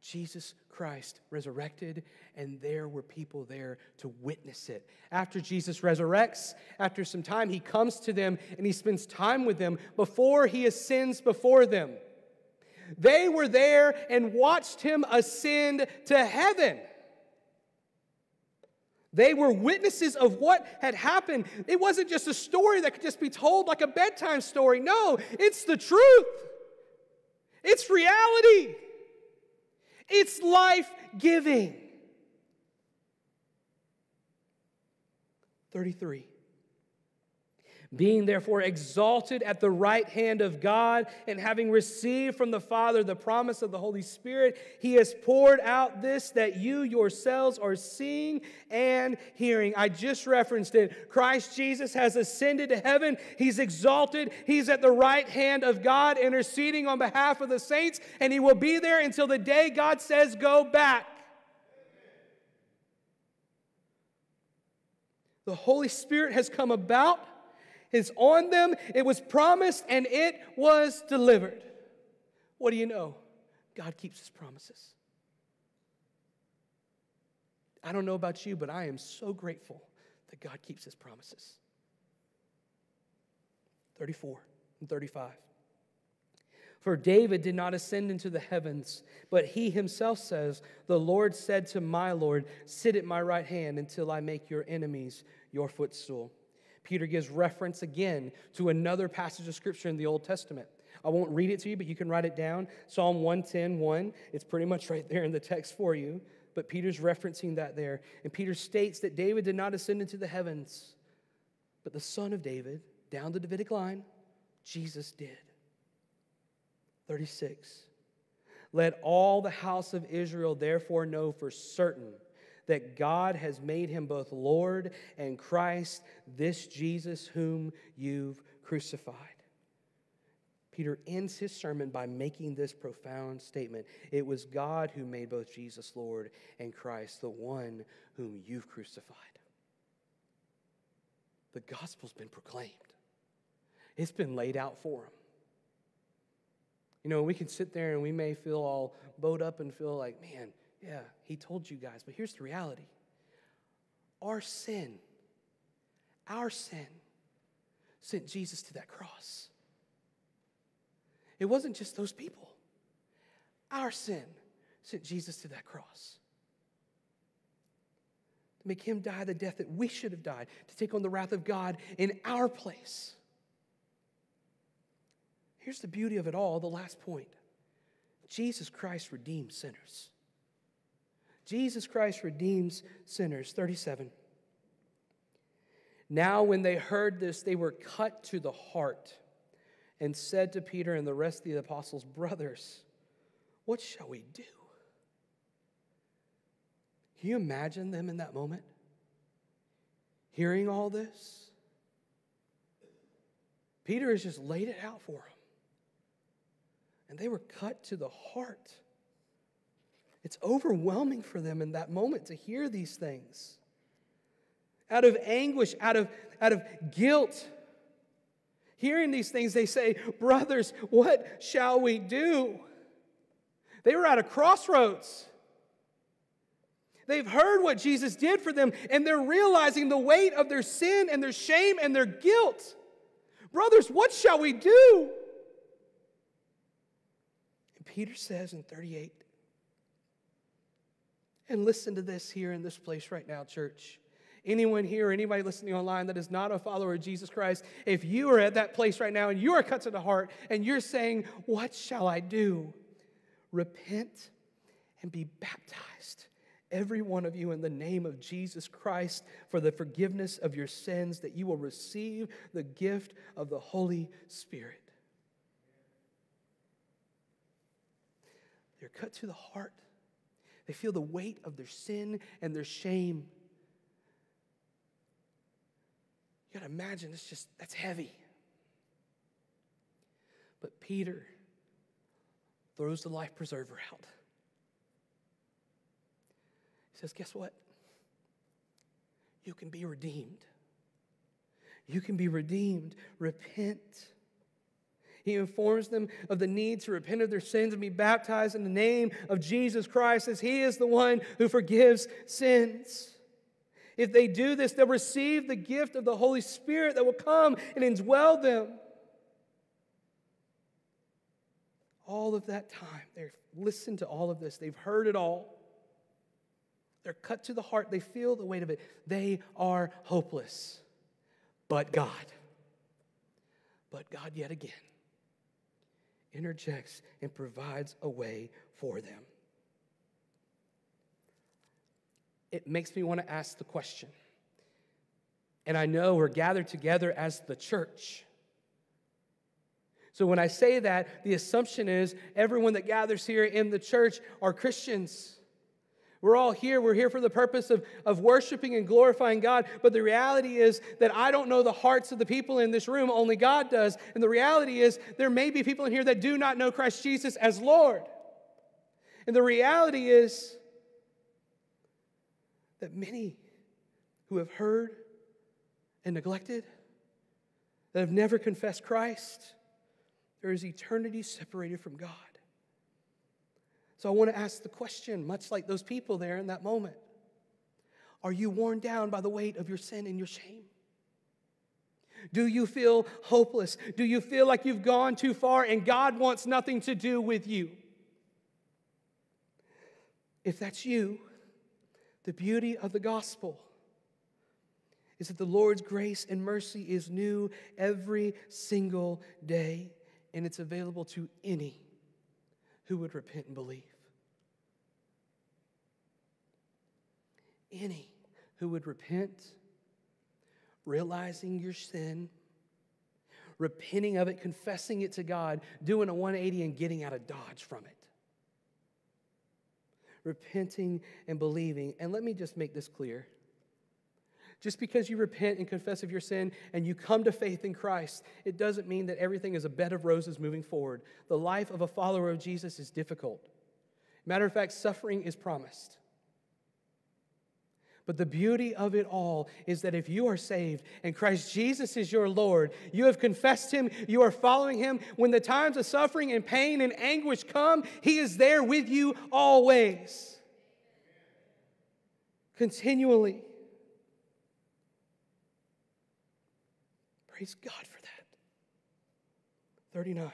Jesus Christ resurrected, and there were people there to witness it. After Jesus resurrects, after some time, he comes to them and he spends time with them before he ascends before them. They were there and watched him ascend to heaven. They were witnesses of what had happened. It wasn't just a story that could just be told like a bedtime story. No, it's the truth, it's reality. It's life giving. 33. Being therefore exalted at the right hand of God, and having received from the Father the promise of the Holy Spirit, he has poured out this that you yourselves are seeing and hearing. I just referenced it. Christ Jesus has ascended to heaven, he's exalted, he's at the right hand of God, interceding on behalf of the saints, and he will be there until the day God says, Go back. The Holy Spirit has come about is on them. It was promised and it was delivered. What do you know? God keeps his promises. I don't know about you, but I am so grateful that God keeps his promises. 34 and 35. For David did not ascend into the heavens, but he himself says, The Lord said to my Lord, Sit at my right hand until I make your enemies your footstool. Peter gives reference again to another passage of scripture in the Old Testament. I won't read it to you, but you can write it down. Psalm 110, 1. It's pretty much right there in the text for you, but Peter's referencing that there. And Peter states that David did not ascend into the heavens, but the son of David, down the Davidic line, Jesus did. 36. Let all the house of Israel therefore know for certain that God has made him both Lord and Christ, this Jesus whom you've crucified. Peter ends his sermon by making this profound statement It was God who made both Jesus Lord and Christ, the one whom you've crucified. The gospel's been proclaimed, it's been laid out for him. You know, we can sit there and we may feel all bowed up and feel like, man, yeah, he told you guys. But here's the reality our sin, our sin, sent Jesus to that cross. It wasn't just those people. Our sin sent Jesus to that cross. To make him die the death that we should have died, to take on the wrath of God in our place. Here's the beauty of it all the last point Jesus Christ redeems sinners. Jesus Christ redeems sinners. 37. Now, when they heard this, they were cut to the heart and said to Peter and the rest of the apostles, Brothers, what shall we do? Can you imagine them in that moment? Hearing all this? Peter has just laid it out for them. And they were cut to the heart. It's overwhelming for them in that moment to hear these things. Out of anguish, out of, out of guilt, Hearing these things, they say, Brothers, what shall we do? They were at a crossroads. They've heard what Jesus did for them, and they're realizing the weight of their sin and their shame and their guilt. Brothers, what shall we do? And Peter says in 38, and listen to this here in this place right now, church anyone here, anybody listening online that is not a follower of Jesus Christ, if you are at that place right now and you are cut to the heart and you're saying, What shall I do? Repent and be baptized, every one of you, in the name of Jesus Christ for the forgiveness of your sins, that you will receive the gift of the Holy Spirit. They're cut to the heart. They feel the weight of their sin and their shame. You got to imagine, it's just, that's heavy. But Peter throws the life preserver out. He says, Guess what? You can be redeemed. You can be redeemed. Repent. He informs them of the need to repent of their sins and be baptized in the name of Jesus Christ, as He is the one who forgives sins. If they do this, they'll receive the gift of the Holy Spirit that will come and indwell them. All of that time, they've listened to all of this, they've heard it all. They're cut to the heart, they feel the weight of it. They are hopeless. But God, but God, yet again, interjects and provides a way for them. it makes me want to ask the question. And I know we're gathered together as the church. So when I say that, the assumption is everyone that gathers here in the church are Christians. We're all here. We're here for the purpose of, of worshiping and glorifying God. But the reality is that I don't know the hearts of the people in this room, only God does. And the reality is there may be people in here that do not know Christ Jesus as Lord. And the reality is that many who have heard and neglected, that have never confessed Christ, there is eternity separated from God. So I want to ask the question, much like those people there in that moment Are you worn down by the weight of your sin and your shame? Do you feel hopeless? Do you feel like you've gone too far and God wants nothing to do with you? If that's you, the beauty of the gospel is that the Lord's grace and mercy is new every single day, and it's available to any who would repent and believe. Any who would repent, realizing your sin, repenting of it, confessing it to God, doing a 180 and getting out of Dodge from it. repenting and believing. And let me just make this clear. Just because you repent and confess of your sin and you come to faith in Christ, it doesn't mean that everything is a bed of roses moving forward. The life of a follower of Jesus is difficult. Matter of fact, suffering is promised. But the beauty of it all is that if you are saved and Christ Jesus is your Lord, you have confessed Him, you are following Him, when the times of suffering and pain and anguish come, He is there with you always. Continually. Praise God for that. 39.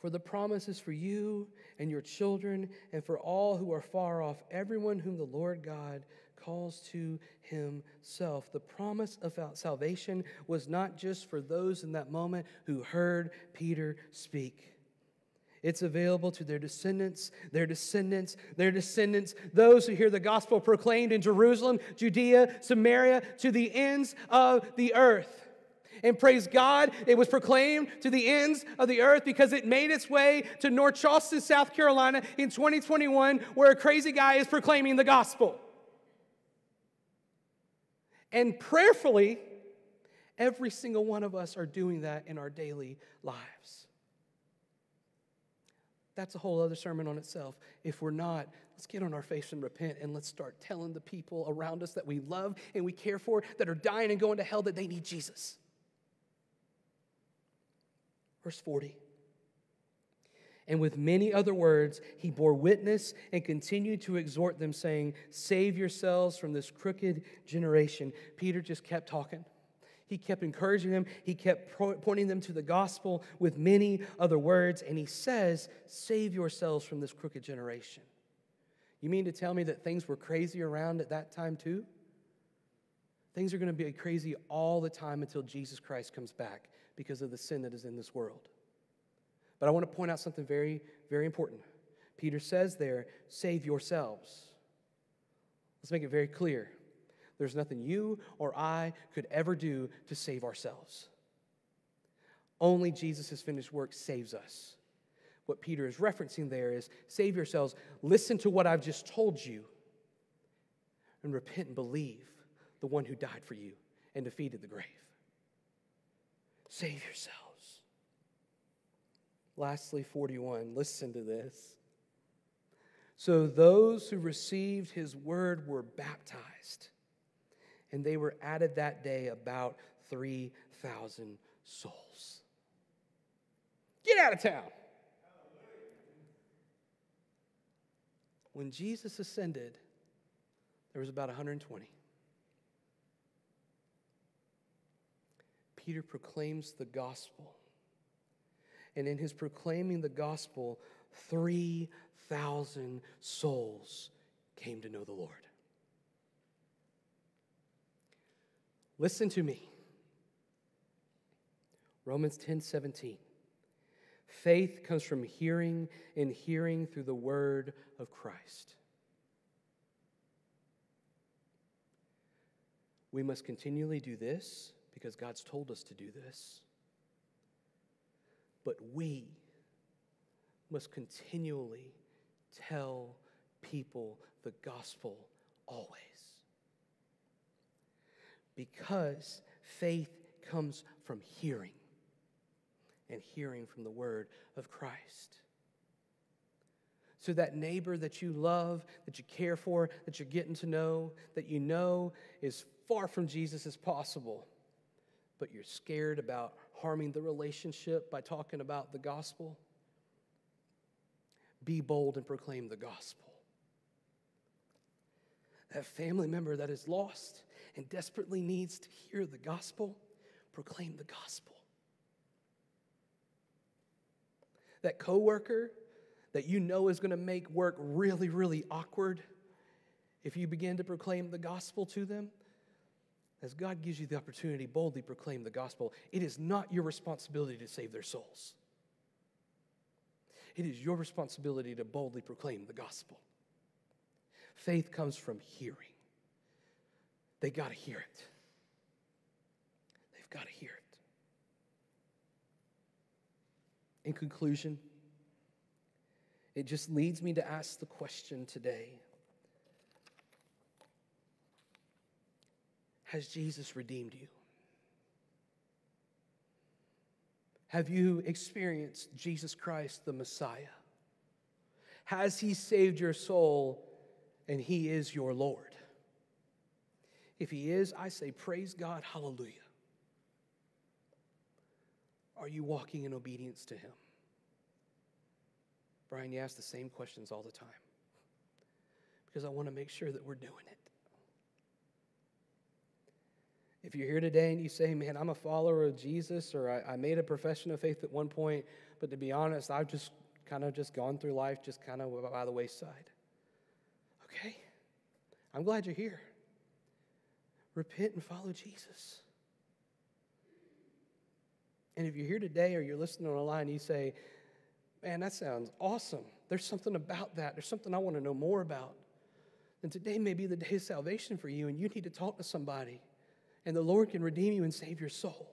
For the promise is for you and your children and for all who are far off, everyone whom the Lord God calls to himself. The promise of salvation was not just for those in that moment who heard Peter speak. It's available to their descendants, their descendants, their descendants, those who hear the gospel proclaimed in Jerusalem, Judea, Samaria, to the ends of the earth. And praise God, it was proclaimed to the ends of the earth because it made its way to North Charleston, South Carolina in 2021, where a crazy guy is proclaiming the gospel. And prayerfully, every single one of us are doing that in our daily lives. That's a whole other sermon on itself. If we're not, let's get on our face and repent and let's start telling the people around us that we love and we care for that are dying and going to hell that they need Jesus. Verse 40. And with many other words, he bore witness and continued to exhort them, saying, Save yourselves from this crooked generation. Peter just kept talking. He kept encouraging them. He kept pointing them to the gospel with many other words. And he says, Save yourselves from this crooked generation. You mean to tell me that things were crazy around at that time too? Things are going to be crazy all the time until Jesus Christ comes back because of the sin that is in this world. But I want to point out something very, very important. Peter says there, Save yourselves. Let's make it very clear. There's nothing you or I could ever do to save ourselves. Only Jesus' finished work saves us. What Peter is referencing there is save yourselves, listen to what I've just told you, and repent and believe the one who died for you and defeated the grave. Save yourselves. Lastly, 41, listen to this. So those who received his word were baptized and they were added that day about 3,000 souls. Get out of town. When Jesus ascended, there was about 120. Peter proclaims the gospel. And in his proclaiming the gospel, 3,000 souls came to know the Lord. Listen to me. Romans 10 17. Faith comes from hearing, and hearing through the word of Christ. We must continually do this because God's told us to do this. But we must continually tell people the gospel always because faith comes from hearing, and hearing from the word of Christ. So, that neighbor that you love, that you care for, that you're getting to know, that you know is far from Jesus as possible, but you're scared about harming the relationship by talking about the gospel, be bold and proclaim the gospel. That family member that is lost, and desperately needs to hear the gospel, proclaim the gospel. That coworker that you know is going to make work really, really awkward if you begin to proclaim the gospel to them, as God gives you the opportunity, boldly proclaim the gospel. It is not your responsibility to save their souls. It is your responsibility to boldly proclaim the gospel. Faith comes from hearing. They got to hear it. They've got to hear it. In conclusion, it just leads me to ask the question today Has Jesus redeemed you? Have you experienced Jesus Christ, the Messiah? Has he saved your soul and he is your Lord? If he is, I say, Praise God, hallelujah. Are you walking in obedience to him? Bryan, you ask the same questions all the time because I want to make sure that we're doing it. If you're here today and you say, man, I'm a follower of Jesus, or I, I made a profession of faith at one point, but to be honest, I've just kind of just gone through life just kind of by the wayside. Okay, I'm glad you're here. Repent and follow Jesus. And if you're here today or you're listening online, you say, man, that sounds awesome. There's something about that. There's something I want to know more about. Then today may be the day of salvation for you, and you need to talk to somebody and the Lord can redeem you and save your soul.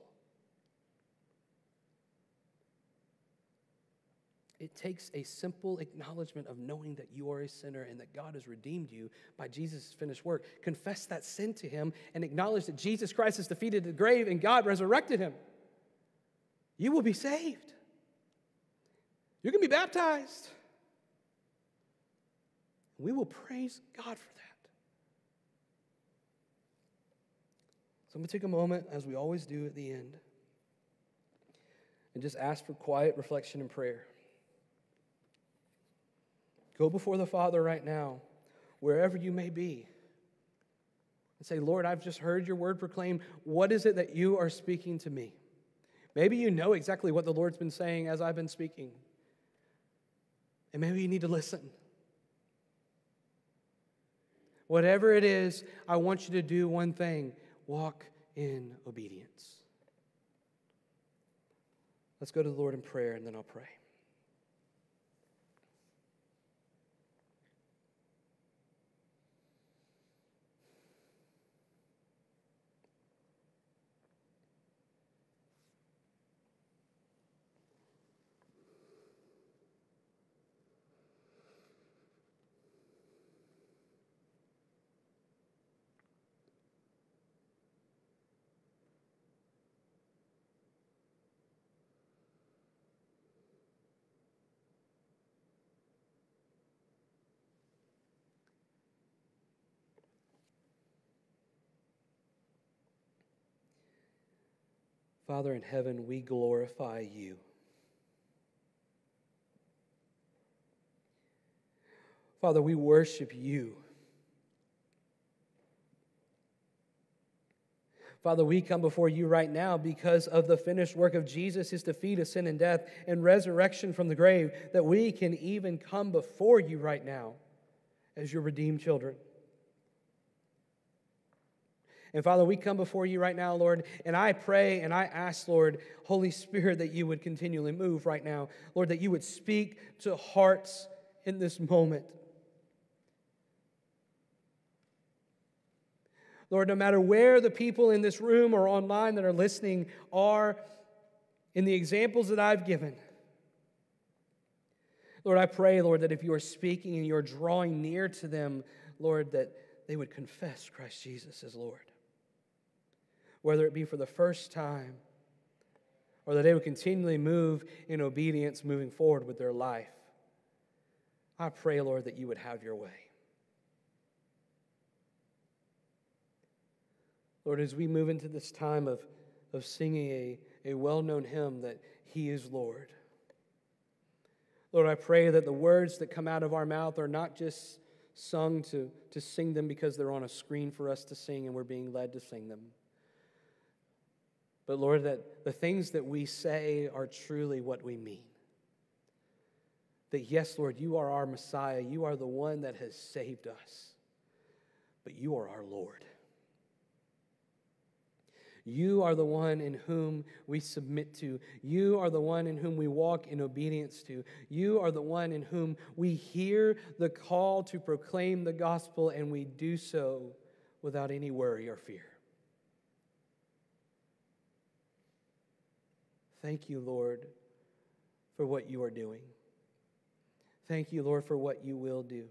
It takes a simple acknowledgement of knowing that you are a sinner and that God has redeemed you by Jesus' finished work. Confess that sin to Him and acknowledge that Jesus Christ has defeated the grave and God resurrected Him. You will be saved. You can be baptized. We will praise God for that. So I'm going to take a moment, as we always do at the end, and just ask for quiet reflection and prayer. Go before the Father right now, wherever you may be, and say, Lord, I've just heard your word proclaimed. What is it that you are speaking to me? Maybe you know exactly what the Lord's been saying as I've been speaking. And maybe you need to listen. Whatever it is, I want you to do one thing walk in obedience. Let's go to the Lord in prayer and then I'll pray. Father in heaven, we glorify you. Father, we worship you. Father, we come before you right now because of the finished work of Jesus, his defeat of sin and death, and resurrection from the grave, that we can even come before you right now as your redeemed children. And Father, we come before you right now, Lord, and I pray and I ask, Lord, Holy Spirit, that you would continually move right now. Lord, that you would speak to hearts in this moment. Lord, no matter where the people in this room or online that are listening are in the examples that I've given, Lord, I pray, Lord, that if you are speaking and you're drawing near to them, Lord, that they would confess Christ Jesus as Lord whether it be for the first time or that they would continually move in obedience moving forward with their life. I pray, Lord, that you would have your way. Lord, as we move into this time of, of singing a, a well known hymn that He is Lord, Lord, I pray that the words that come out of our mouth are not just sung to, to sing them because they're on a screen for us to sing and we're being led to sing them. But Lord, that the things that we say are truly what we mean. That yes, Lord, you are our Messiah. You are the one that has saved us. But you are our Lord. You are the one in whom we submit to. You are the one in whom we walk in obedience to. You are the one in whom we hear the call to proclaim the gospel and we do so without any worry or fear. Thank you, Lord, for what you are doing. Thank you, Lord, for what you will do.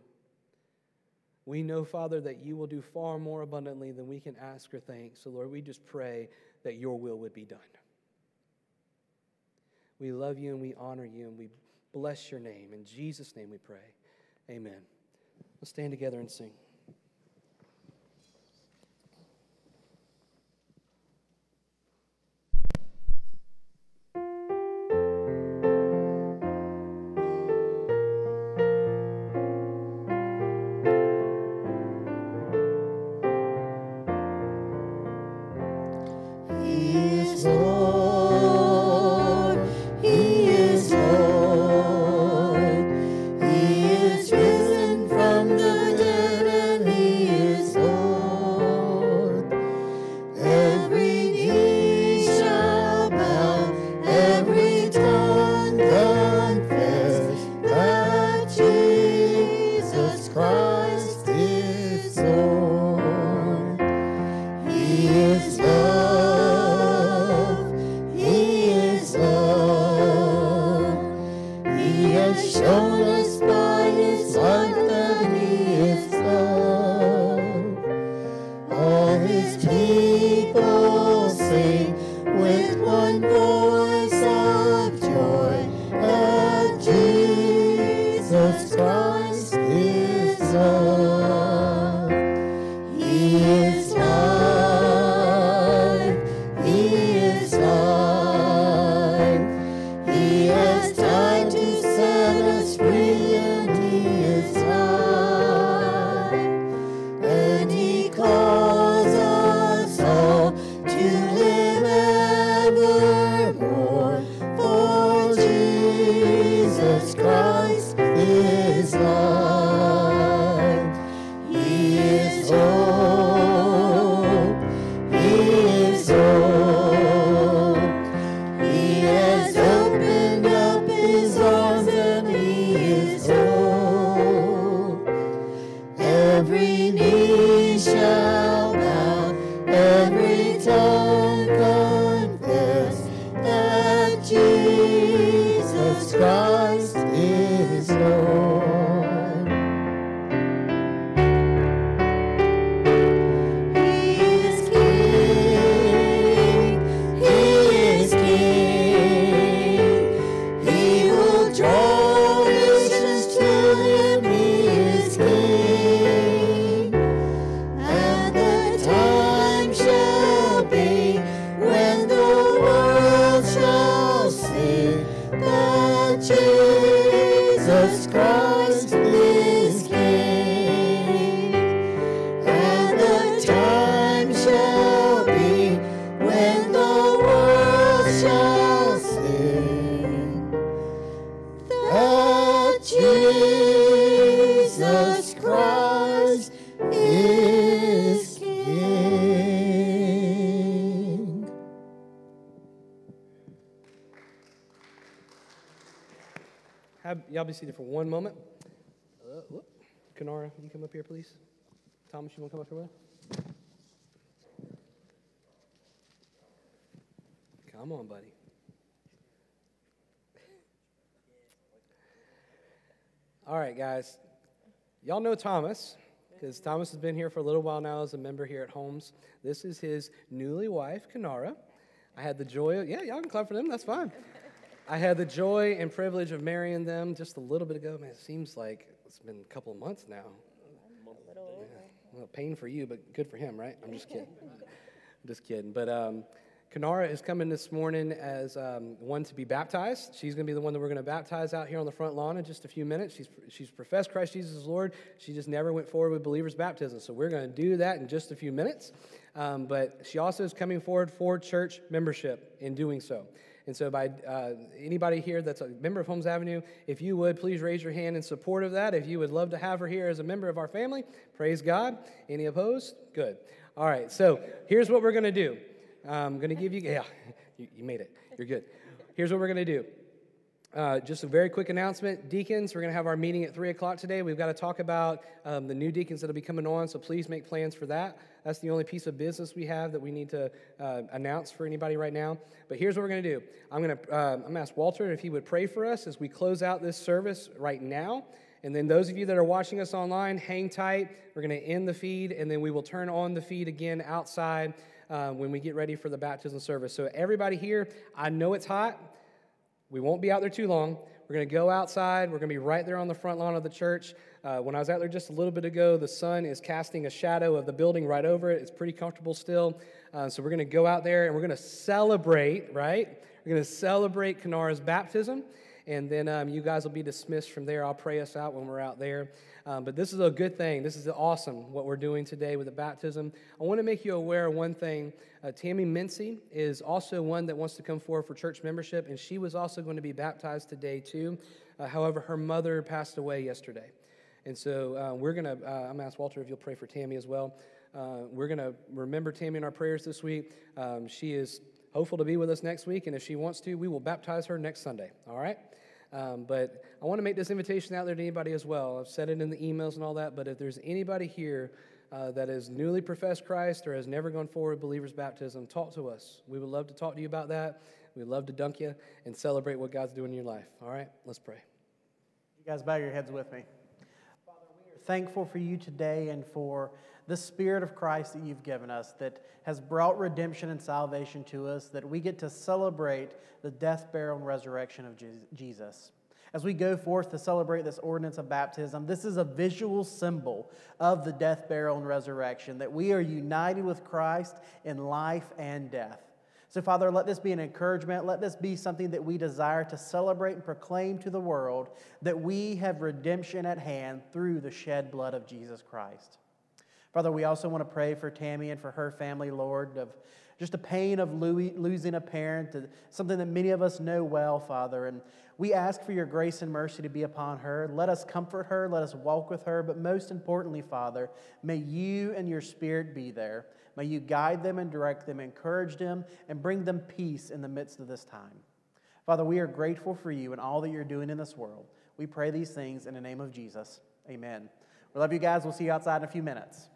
We know, Father, that you will do far more abundantly than we can ask or think. So, Lord, we just pray that your will would be done. We love you and we honor you and we bless your name. In Jesus' name we pray. Amen. Let's stand together and sing. Be seated for one moment. Uh. Kanara, you come up here, please. Thomas, you want to come up here with? Come on, buddy. All right, guys. Y'all know Thomas because Thomas has been here for a little while now as a member here at Holmes. This is his newly wife, Kanara. I had the joy of, yeah, y'all can clap for them, that's fine. I had the joy and privilege of marrying them just a little bit ago. Man, it seems like it's been a couple of months now. Yeah. Well, pain for you, but good for him, right? I'm just kidding. I'm just kidding. But um, Kanara is coming this morning as um, one to be baptized. She's going to be the one that we're going to baptize out here on the front lawn in just a few minutes. She's, she's professed Christ Jesus as Lord. She just never went forward with believers' baptism. So we're going to do that in just a few minutes. Um, but she also is coming forward for church membership in doing so. And so, by uh, anybody here that's a member of Holmes Avenue, if you would please raise your hand in support of that. If you would love to have her here as a member of our family, praise God. Any opposed? Good. All right. So here's what we're going to do. I'm going to give you. Yeah, you, you made it. You're good. Here's what we're going to do. Uh, just a very quick announcement. Deacons, we're going to have our meeting at 3 o'clock today. We've got to talk about um, the new deacons that will be coming on, so please make plans for that. That's the only piece of business we have that we need to uh, announce for anybody right now. But here's what we're going to do I'm going to uh, I'm going to ask Walter if he would pray for us as we close out this service right now. And then those of you that are watching us online, hang tight. We're going to end the feed, and then we will turn on the feed again outside uh, when we get ready for the baptism service. So, everybody here, I know it's hot. We won't be out there too long. We're going to go outside. We're going to be right there on the front lawn of the church. Uh, when I was out there just a little bit ago, the sun is casting a shadow of the building right over it. It's pretty comfortable still. Uh, so we're going to go out there and we're going to celebrate, right? We're going to celebrate Kanara's baptism. And then um, you guys will be dismissed from there. I'll pray us out when we're out there. Um, but this is a good thing. This is awesome what we're doing today with the baptism. I want to make you aware of one thing. Uh, Tammy Mincy is also one that wants to come forward for church membership, and she was also going to be baptized today too. Uh, however, her mother passed away yesterday. And so uh, we're going to, uh, I'm to ask Walter if you'll pray for Tammy as well. Uh, we're going to remember Tammy in our prayers this week. Um, she is hopeful to be with us next week, and if she wants to, we will baptize her next Sunday. All right? Um, but I want to make this invitation out there to anybody as well. I've said it in the emails and all that, but if there's anybody here uh, that has newly professed Christ or has never gone forward believer's baptism, talk to us. We would love to talk to you about that. We'd love to dunk you and celebrate what God's doing in your life. All right, let's pray. You guys bow your heads with me. Father, we are thankful for you today and for the Spirit of Christ that you've given us that has brought redemption and salvation to us, that we get to celebrate the death, burial, and resurrection of Jesus. As we go forth to celebrate this ordinance of baptism, this is a visual symbol of the death, burial, and resurrection, that we are united with Christ in life and death. So, Father, let this be an encouragement. Let this be something that we desire to celebrate and proclaim to the world that we have redemption at hand through the shed blood of Jesus Christ. Father, we also want to pray for Tammy and for her family, Lord, of just the pain of losing a parent, something that many of us know well, Father. And we ask for your grace and mercy to be upon her. Let us comfort her, let us walk with her, but most importantly, Father, may you and your Spirit be there. May you guide them and direct them, encourage them, and bring them peace in the midst of this time. Father, we are grateful for you and all that you're doing in this world. We pray these things in the name of Jesus. Amen. We love you guys. We'll see you outside in a few minutes.